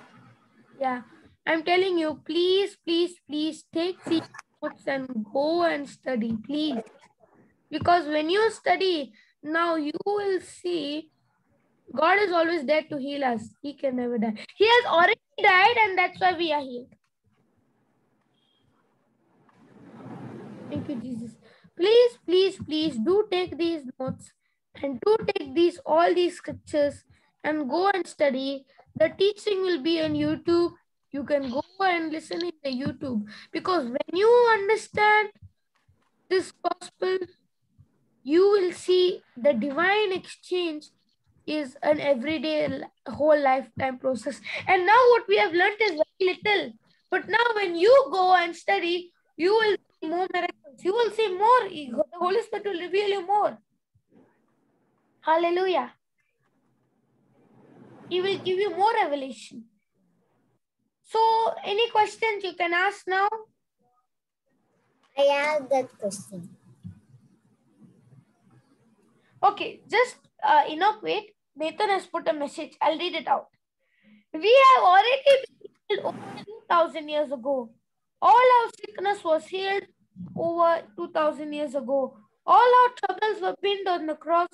Yeah. I'm telling you, please, please, please take these notes and go and study, please. Because when you study, now you will see God is always there to heal us. He can never die. He has already died, and that's why we are healed. Thank you, Jesus. Please, please, please do take these notes and do take these all these scriptures and go and study. The teaching will be on YouTube. You can go and listen in the YouTube because when you understand this gospel, you will see the divine exchange is an everyday whole lifetime process. And now what we have learned is very little. But now when you go and study, you will see more miracles. You will see more. The Holy Spirit will reveal you more. Hallelujah. He will give you more revelation. So, any questions you can ask now? I have that question. Okay, just uh, wait. Nathan has put a message. I'll read it out. We have already been healed over 2000 years ago. All our sickness was healed over 2000 years ago. All our troubles were pinned on the cross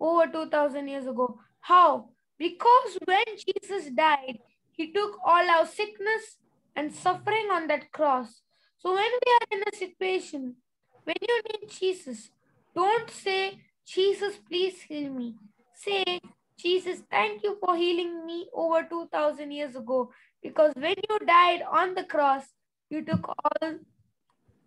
over 2000 years ago. How? Because when Jesus died, he took all our sickness and suffering on that cross. So when we are in a situation, when you need Jesus, don't say, Jesus, please heal me. Say, Jesus, thank you for healing me over 2000 years ago. Because when you died on the cross, you took all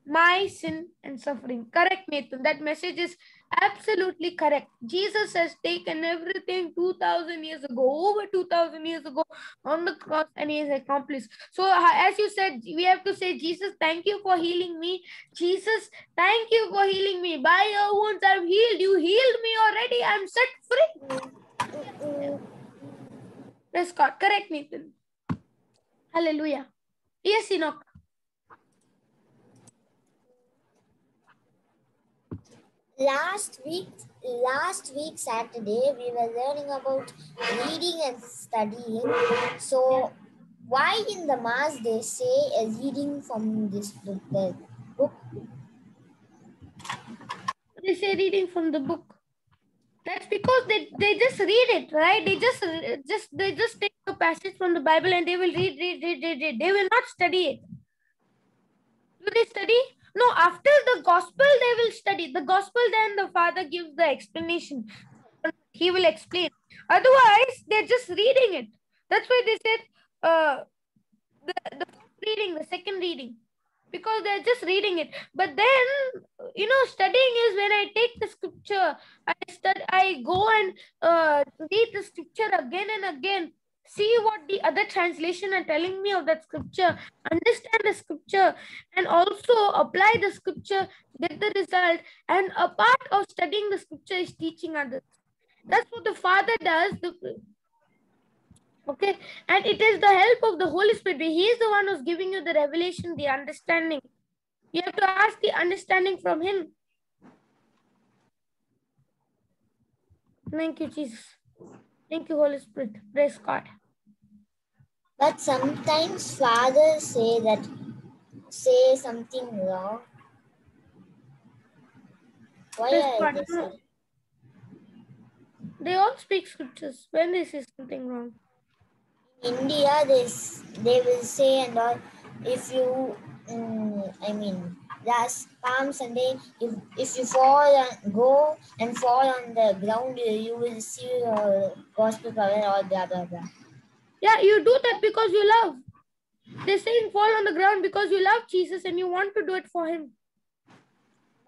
my sin and suffering. Correct, Nathan. That message is absolutely correct. Jesus has taken everything 2000 years ago, over 2000 years ago on the cross, and he has accomplished. So, uh, as you said, we have to say, Jesus, thank you for healing me. Jesus, thank you for healing me. By your wounds, I'm healed. You healed me already. I'm set free. Praise God. Correct, Nathan. Hallelujah. Yes, Enoch. Last week, last week Saturday, we were learning about reading and studying. So, why in the mass they say a reading from this book? The book They say reading from the book. That's because they, they just read it, right? They just just they just take a passage from the Bible and they will read, read, read, read, read. They will not study it. Do they study? No, after the gospel, they will study. The gospel, then the father gives the explanation. He will explain. Otherwise, they're just reading it. That's why they said uh the, the reading, the second reading. Because they're just reading it. But then, you know, studying is when I take the scripture, I stud I go and uh, read the scripture again and again. See what the other translation are telling me of that scripture, understand the scripture, and also apply the scripture, get the result. And a part of studying the scripture is teaching others. That's what the Father does. The, okay, and it is the help of the Holy Spirit. He is the one who's giving you the revelation, the understanding. You have to ask the understanding from Him. Thank you, Jesus. Thank you, Holy Spirit. Praise God. But sometimes fathers say that say something wrong. Why are they. They all speak scriptures when they say something wrong. In India, they they will say and all. If you, mm, I mean, last Palm Sunday, if if you fall and go and fall on the ground, you will see uh, gospel power or blah blah blah. Yeah, you do that because you love. They're saying fall on the ground because you love Jesus and you want to do it for Him.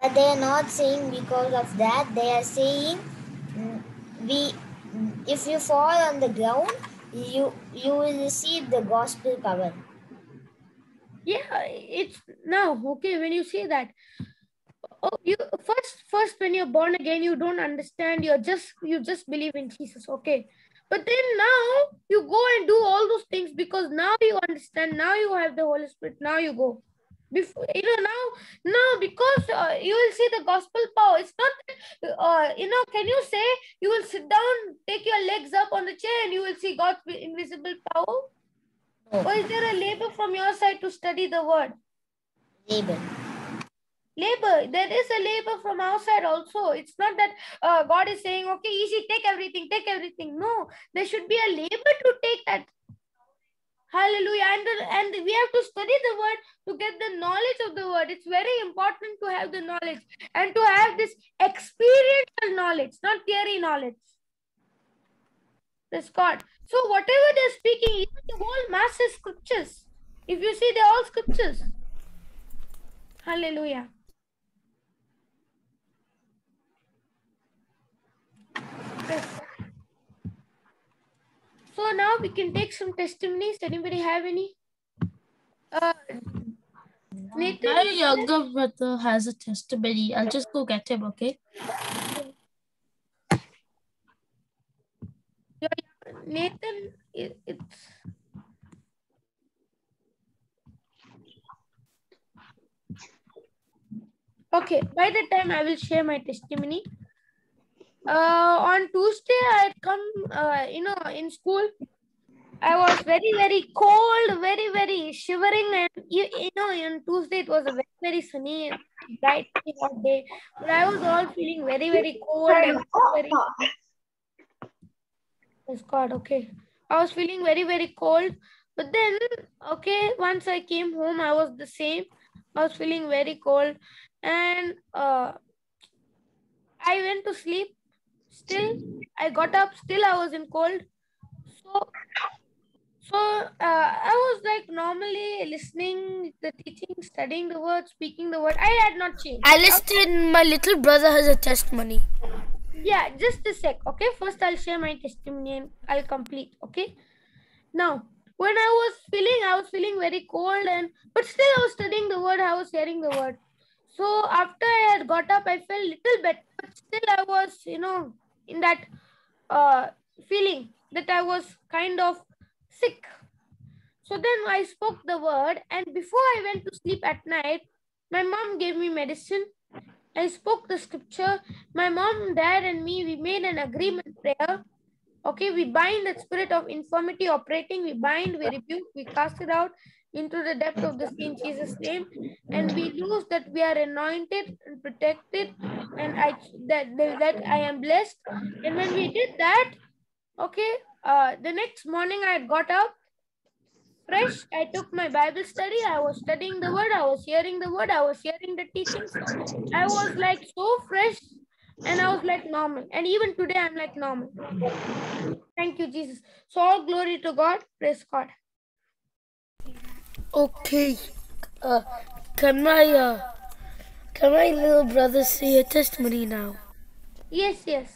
But they are not saying because of that. They are saying mm, we if you fall on the ground, you you will receive the gospel power. Yeah, it's now okay when you say that. Oh, you first first when you're born again, you don't understand. You're just you just believe in Jesus, okay. But then now you go and do all those things because now you understand. Now you have the Holy Spirit. Now you go. Before you know now now because uh, you will see the gospel power. It's not that, uh, you know. Can you say you will sit down, take your legs up on the chair, and you will see God's invisible power? Or is there a labor from your side to study the word? Labor. Labor there is a labor from our side also it's not that uh, god is saying okay easy take everything take everything no there should be a labor to take that hallelujah and, the, and we have to study the word to get the knowledge of the word it's very important to have the knowledge and to have this experiential knowledge not theory knowledge Praise God. So whatever they're speaking, even the whole mass is scriptures. If you see, they're all scriptures. Hallelujah. Praise God. So now we can take some testimonies. Anybody have any? Uh, Nathan, My younger brother has a testimony. I'll just go get him, okay? Nathan, it's okay. By the time I will share my testimony. Uh, on Tuesday, I had come, uh, you know, in school. I was very, very cold, very, very shivering, and you, you know, on Tuesday it was a very, very sunny, and bright, hot day. But I was all feeling very, very cold and very Yes, God, okay. I was feeling very, very cold. But then, okay, once I came home, I was the same. I was feeling very cold. And uh, I went to sleep. Still, I got up. Still, I was in cold. So, so uh, I was like normally listening the teaching, studying the word, speaking the word. I had not changed. I listed my little brother has a testimony. Yeah, just a sec. Okay, first I'll share my testimony and I'll complete. Okay. Now, when I was feeling, I was feeling very cold, and but still I was studying the word. I was hearing the word. So after I had got up, I felt little better, but still I was, you know, in that uh, feeling that I was kind of sick. So then I spoke the word, and before I went to sleep at night, my mom gave me medicine. I spoke the scripture. My mom, dad, and me, we made an agreement prayer. Okay, we bind the spirit of infirmity operating. We bind, we rebuke, we cast it out into the depth of the sea in Jesus' name. And we lose that we are anointed and protected, and I that that I am blessed. And when we did that, okay, uh, the next morning I got up fresh. I took my Bible study. I was studying the word. I was hearing the word. I was hearing the teachings. I was like so fresh and I was like normal. And even today, I'm like normal. Thank you, Jesus. So, all glory to God. Praise God. Okay. Uh, can my uh, can my little brother say a testimony now? Yes, yes.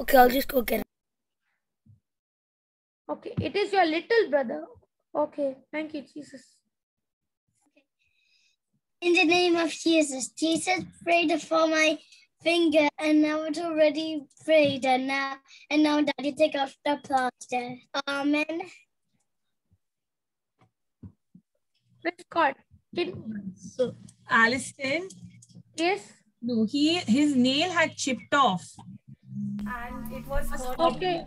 Okay, I'll just go get it. Okay. It is your little brother. Okay. Thank you, Jesus. In the name of Jesus, Jesus prayed for my finger, and now it's already prayed, and now and now Daddy take off the plaster. Amen. Praise God. Can, So Aliston, yes. no, he his nail had chipped off, and it was hurting. Okay.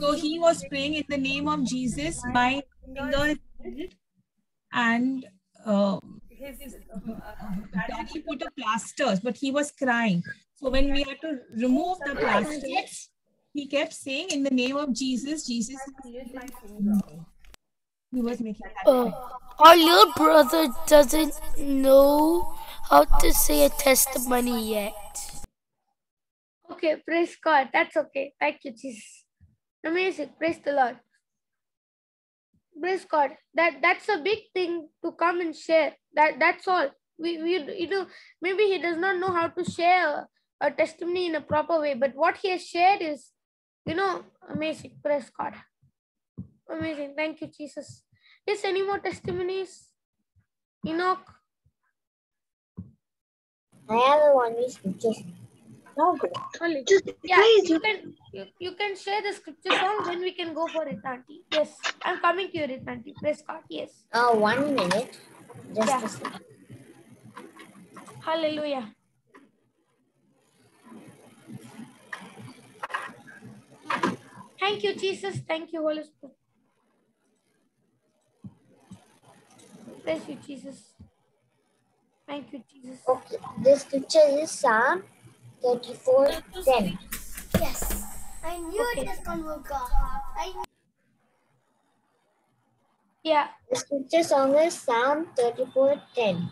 So he was praying in the name of Jesus. My finger is and uh, his uh, daddy put a plaster, but he was crying. So when we had to remove the plaster, he kept saying, "In the name of Jesus, Jesus." has healed my finger." He was making that. Our little brother doesn't know how to say a testimony yet. Okay. Praise God. That's okay. Thank you, Jesus. Amazing. Praise the Lord. Praise God. That that's a big thing to come and share. That that's all. we, we you know maybe he does not know how to share a testimony in a proper way but what he has shared is you know amazing praise god amazing thank you jesus is any more testimonies enoch I have one with scriptures. No, good. only Just yeah please, you can you, you can share the scripture song then we can go for it auntie yes i'm coming to you it auntie praise god yes Uh, one minute. Just Yeah. a second. hallelujah thank you jesus thank you holy spirit praise you jesus thank you jesus Okay. The scripture is Psalm 34 10. Yes. I knew Okay. this one would go. I knew yeah The scripture song is Psalm 34 10.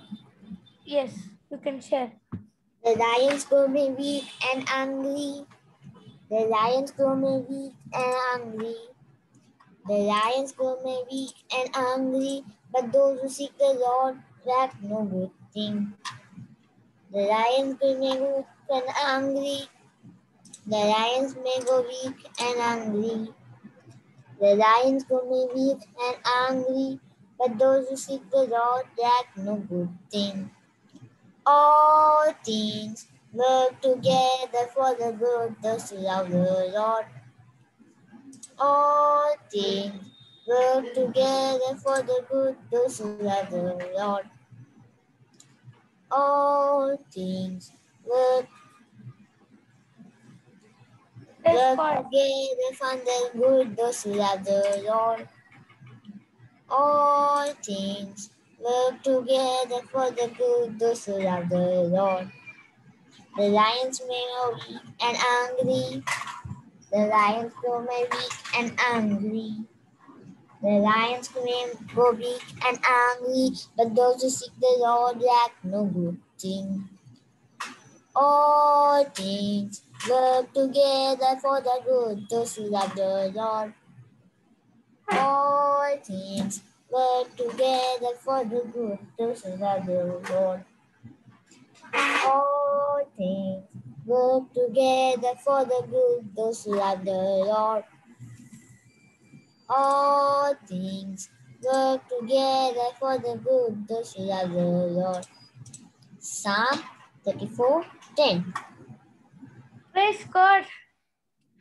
yes you can share The lions grow me weak and angry. The lions grow me weak and angry. The lions grow me weak and angry, but those who seek the Lord lack no good thing. The lions grow go weak and angry. The lions may go weak and angry. The lions me weak and angry, but those who seek the Lord lack no good thing. All things work together for the good, those who love the Lord. All things work together for the good, those who love the Lord. All things work, work together for the good, those who love the Lord. All things work together for the good, those who love the Lord. The lions may grow weak and angry. The lions grow may weak and angry. The lions may go big and angry, but those who seek the Lord lack no good thing. All things work together for the good, those who love the Lord. All things work together for the good, those who love the Lord. All things work together for the good, those who love the Lord. All things work together for the good, those who love the Lord. Psalm 34 10. Praise God.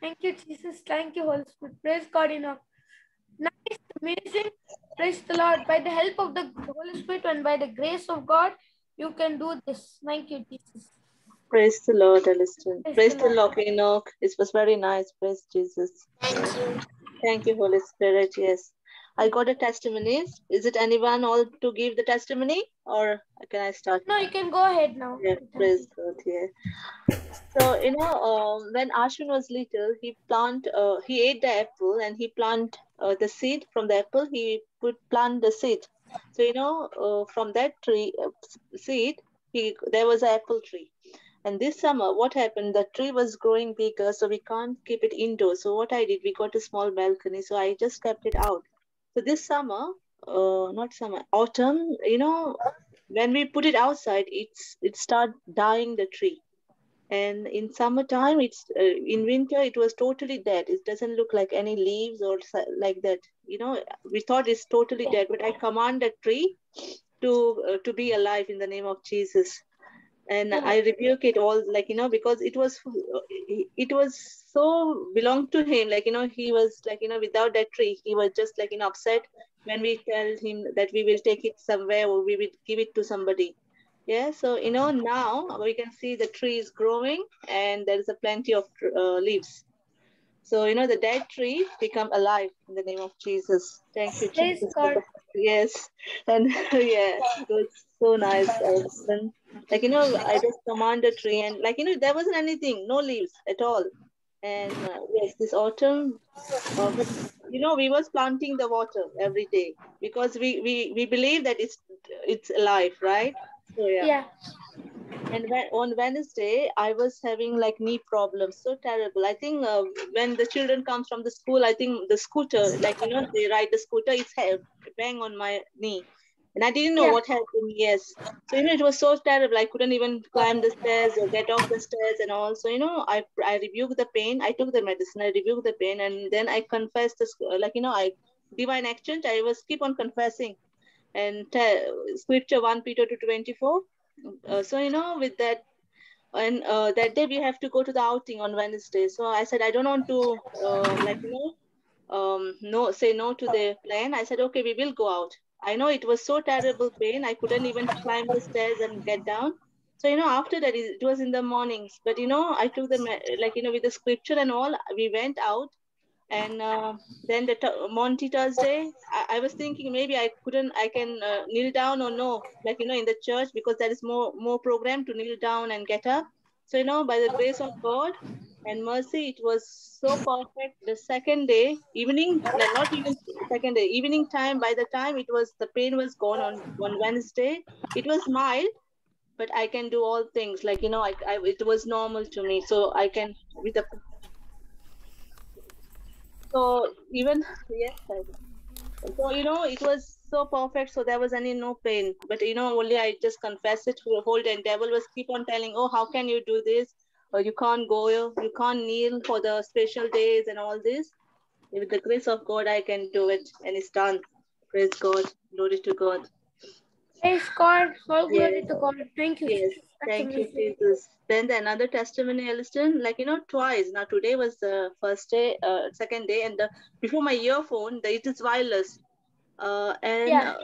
Thank you, Jesus. Thank you, Holy Spirit. Praise God, Enoch. Nice, amazing. Praise the Lord. By the help of the Holy Spirit and by the grace of God, you can do this. Thank you, Jesus. Praise the Lord, Alistair. Praise Praise the the Lord, Enoch. It was very nice. Praise Jesus. Thank you. Thank you, Holy Spirit. Yes. I got a testimony. Is it anyone all to give the testimony or can I start? No, you can go ahead now. Yeah, praise God. Yeah. So you know, um, when Ashwin was little, he plant. Uh, he ate the apple and he plant uh, the seed from the apple. He put plant the seed. So you know, uh, from that tree uh, seed, he there was an apple tree. And this summer, what happened? The tree was growing bigger, so we can't keep it indoors. So what I did, we got a small balcony, so I just kept it out. So this summer, uh, not summer, autumn, you know, when we put it outside, it's it start dying the tree and in summertime it's uh, in winter it was totally dead it doesn't look like any leaves or like that you know we thought it's totally dead but i command the tree to uh, to be alive in the name of jesus and i rebuke it all like you know because it was it was so belonged to him like you know he was like you know without that tree he was just like you know upset when we tell him that we will take it somewhere or we will give it to somebody. Yeah, so you know now we can see the tree is growing and there is a plenty of uh, leaves. So you know the dead tree become alive in the name of Jesus. Thank you, Praise Jesus. God. Yes, and yeah, it was so nice. And, like you know, I just command the tree and like you know there wasn't anything, no leaves at all. And uh, yes, this autumn, uh, you know we was planting the water every day because we we we believe that it's it's alive, right? So yeah. Yeah. And when, on Wednesday, I was having like knee problems, so terrible. I think uh, when the children comes from the school, I think the scooter, like you know, they ride the scooter, it's bang on my knee, And I didn't know Yeah. what happened. Yes. So, you know, it was so terrible. I couldn't even climb the stairs or get off the stairs and all. So, you know, I, I rebuked the pain. I took the medicine. I rebuked the pain. And then I confessed this, like, you know, I, divine exchange, I was keep on confessing. And scripture 1 Peter 2 24. Uh, so, you know, with that, and uh, that day we have to go to the outing on Wednesday. So I said, I don't want to, uh, like, you know, um, no, say no to the plan. I said, okay, we will go out. I know it was so terrible pain. I couldn't even climb the stairs and get down. So, you know, after that, it it was in the mornings. But, you know, I took the, like, you know, with the scripture and all, we went out. And uh, then the Maundy Thursday, I-, I was thinking maybe I couldn't, I can uh, kneel down or no, like, you know, in the church, because there is more, more program to kneel down and get up. So, you know, by the grace of God and mercy, it was so perfect. The second day, evening, not even second day, evening time, by the time it was, the pain was gone on, on Wednesday, it was mild, but I can do all things. Like, you know, I, I it was normal to me. So I can, with the, so even, yes, so, you know, it was so perfect. So there was any no pain, but you know, only I just confess it to the whole day. And devil was keep on telling, oh, how can you do this? Or you can't go, you can't kneel for the special days and all this. With the grace of God, I can do it, and it's done. Praise God, glory to God. Praise God. All glory Yes. to God. Thank you. Yes, thank you. Jesus. Then the another testimony, Aliston, like you know, twice. Now today was the first day, uh, second day, and the before my earphone, the, it is wireless. Uh, and Yeah. uh,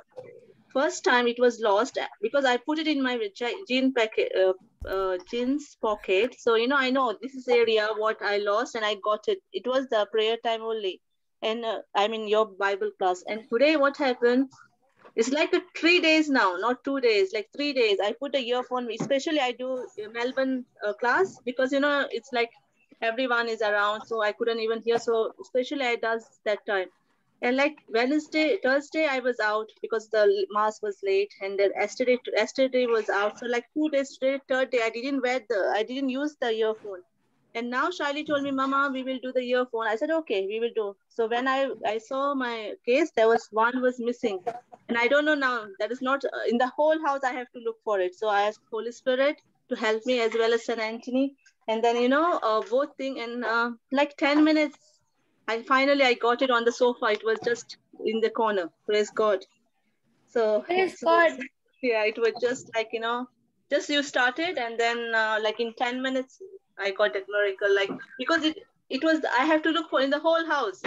first time it was lost uh, because I put it in my je- jean packet, uh, uh, jeans pocket. So you know, I know this is area what I lost, and I got it. It was the prayer time only, and uh, I'm in your Bible class. And today, what happened? It's like a three days now, not two days, like three days. I put a earphone, especially I do Melbourne uh, class because you know it's like everyone is around, so I couldn't even hear. So especially I does that time. And like Wednesday, Thursday, I was out because the mass was late, and then yesterday, yesterday was out. So like two days today, third day, I didn't wear the, I didn't use the earphone. And now Shiley told me, Mama, we will do the earphone. I said, okay, we will do. So when I I saw my case, there was one was missing, and I don't know now. That is not uh, in the whole house. I have to look for it. So I asked Holy Spirit to help me as well as Saint Anthony. And then you know, uh, both thing in uh, like ten minutes, I finally I got it on the sofa. It was just in the corner. Praise God. So Praise so- God. yeah, it was just like you know, just you started, and then uh, like in ten minutes, I got miracle. Like because it it was I have to look for in the whole house.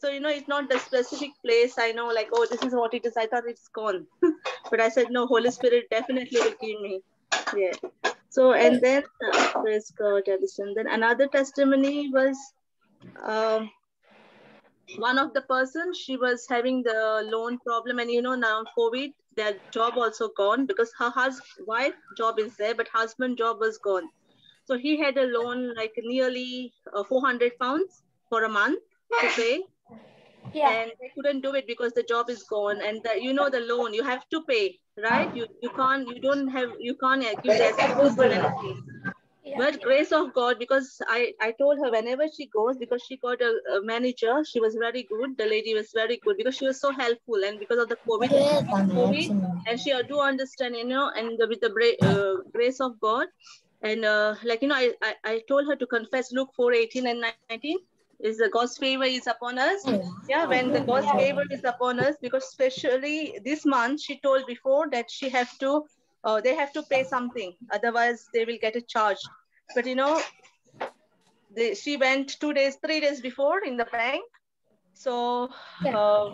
So you know, it's not the specific place. I know, like oh, this is what it is. I thought it's gone, but I said no. Holy Spirit definitely will give me. Yeah. So and then uh, praise God. Then another testimony was. Um, one of the person she was having the loan problem and you know now covid their job also gone because her hus- wife job is there but husband job was gone so he had a loan like nearly uh, 400 pounds for a month to pay Yeah. and they couldn't do it because the job is gone and the, you know the loan you have to pay right you you can't you don't have you can't uh, give the anything Yeah. but grace of God, because I, I told her whenever she goes, because she got a, a manager, she was very good. The lady was very good because she was so helpful, and because of the COVID, COVID and she do understand, you know, and the, with the bra- uh, grace of God, and uh, like you know, I, I I told her to confess Luke four eighteen and nineteen. Is the God's favor is upon us? Yeah, when the God's favor is upon us, because especially this month, she told before that she have to, uh, they have to pay something, otherwise they will get a charge. But you know, they, she went two days, three days before in the bank. So uh,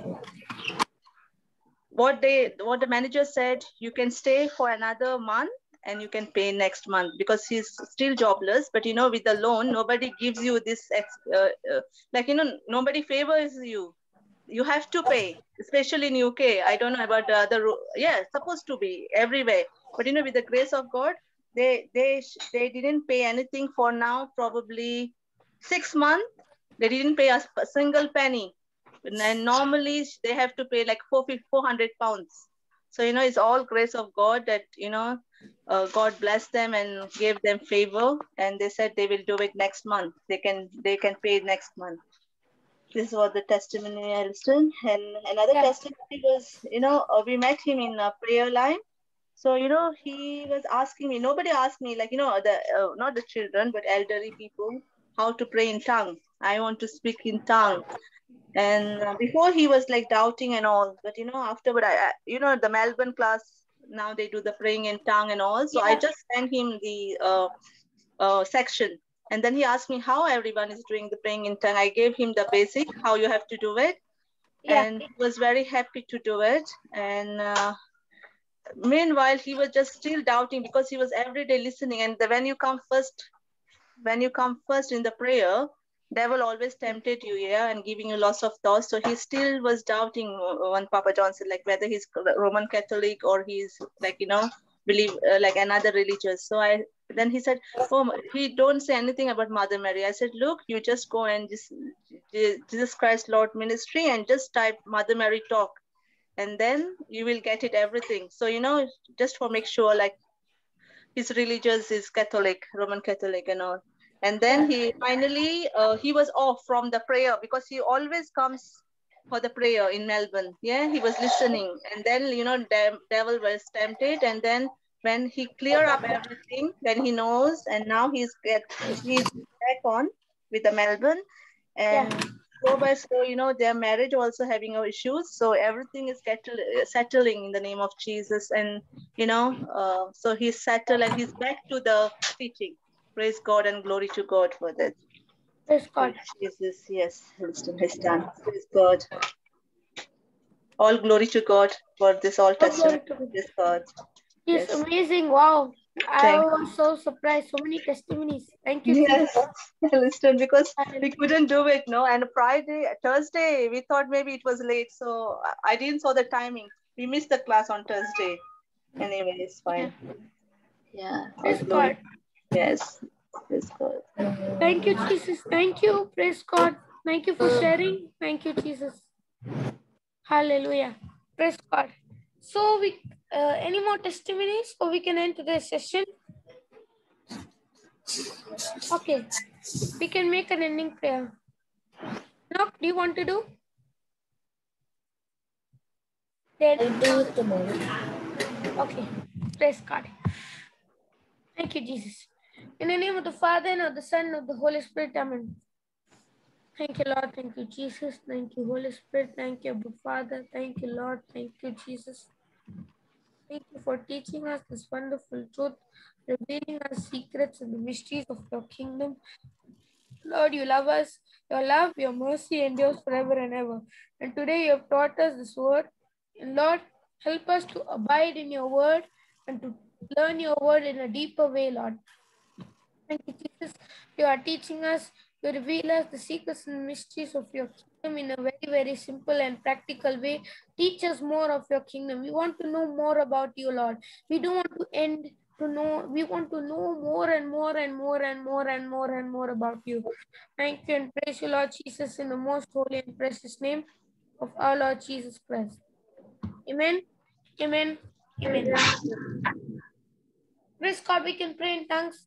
what they, what the manager said, you can stay for another month and you can pay next month because he's still jobless. But you know, with the loan, nobody gives you this, uh, uh, like you know, nobody favors you you have to pay, especially in UK. I don't know about the other. Yeah, supposed to be everywhere. But you know, with the grace of God, they they they didn't pay anything for now. Probably six months. They didn't pay us a single penny. And normally they have to pay like four 400 pounds. So you know, it's all grace of God that you know, uh, God blessed them and gave them favor. And they said they will do it next month. They can they can pay next month. this was the testimony I listened. And another Yeah. testimony was, you know, uh, we met him in a prayer line. So, you know, he was asking me, nobody asked me, like, you know, the uh, not the children, but elderly people, how to pray in tongue. I want to speak in tongue. And uh, before he was like doubting and all, but you know, afterward, I, I you know, the Melbourne class, now they do the praying in tongue and all. So I just sent him the uh, uh, section. And then he asked me how everyone is doing the praying in tongue. I gave him the basic, how you have to do it. Yeah. And he was very happy to do it. And uh, meanwhile, he was just still doubting because he was every day listening. And the, when you come first, when you come first in the prayer, devil always tempted you, yeah, and giving you lots of thoughts. So he still was doubting uh, when Papa John said, like whether he's Roman Catholic or he's like, you know, believe uh, like another religious. So I then he said, oh, he don't say anything about Mother Mary. I said, look, you just go and just Jesus Christ Lord Ministry and just type Mother Mary talk, and then you will get it everything. So you know, just for make sure, like his religious is Catholic, Roman Catholic, and all. And then he finally uh, he was off from the prayer because he always comes for the prayer in Melbourne. Yeah, he was listening, and then you know, de- devil was tempted, and then when he clear up everything, then he knows, and now he's get he's back on with the Melbourne, and so by so you know their marriage also having issues, so everything is gettle, settling in the name of Jesus, and you know, uh, so he's settled and he's back to the teaching. Praise God and glory to God for that. Praise God. Jesus, yes, Houston has done. Praise God. All glory to God for this all All glory testimony. to God. Praise God. Yes, Yes. amazing. Wow. I Thank- was so surprised. So many testimonies. Thank you. Yes, Houston, because we couldn't do it, no. And Friday, Thursday, we thought maybe it was late, so I- I didn't saw the timing. We missed the class on Thursday. Anyway, it's fine. Yeah. all Praise. God. Yes. Praise God. Thank you, Jesus. Thank you. Praise God. Thank you for sharing. Thank you, Jesus. Hallelujah. Praise God. So we uh, any more testimonies or we can end today's session? Okay. We can make an ending prayer. Enoch, do you want to do? Then I'll do it tomorrow. Okay. Praise God. Thank you, Jesus. In the name of the Father and of the Son and of the Holy Spirit, Amen. Thank you, Lord. Thank you, Jesus. Thank you, Holy Spirit. Thank you, Abba Father. Thank you, Lord. Thank you, Jesus. Thank you for teaching us this wonderful truth, revealing our secrets and the mysteries of your kingdom. Lord, you love us. Your love, your mercy endures forever and ever. And today you have taught us this word. And Lord, help us to abide in your word and to learn your word in a deeper way, Lord. Thank you, Jesus. You are teaching us, you reveal us the secrets and mysteries of your kingdom in a very, very simple and practical way. Teach us more of your kingdom. We want to know more about you, Lord. We don't want to end to know, we want to know more and more and more and more and more and more about you. Thank you and praise you, Lord Jesus, in the most holy and precious name of our Lord Jesus Christ. Amen. Amen. Amen. Praise God, we can pray in tongues.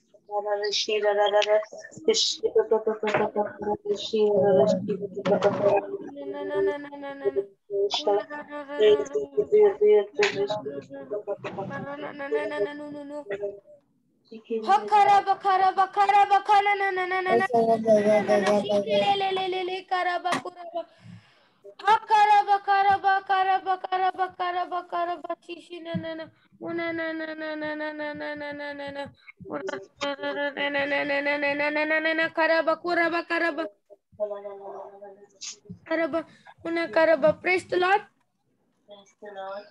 no no no no no no no no Hakara bakara bakara Akara bakara bakara bakara bakara bakara bakişi na na na una na na na na na na na na na na na una na na na na na na na na na na na karaba kuraba karaba karaba una karaba praise the Lord. Praise the Lord.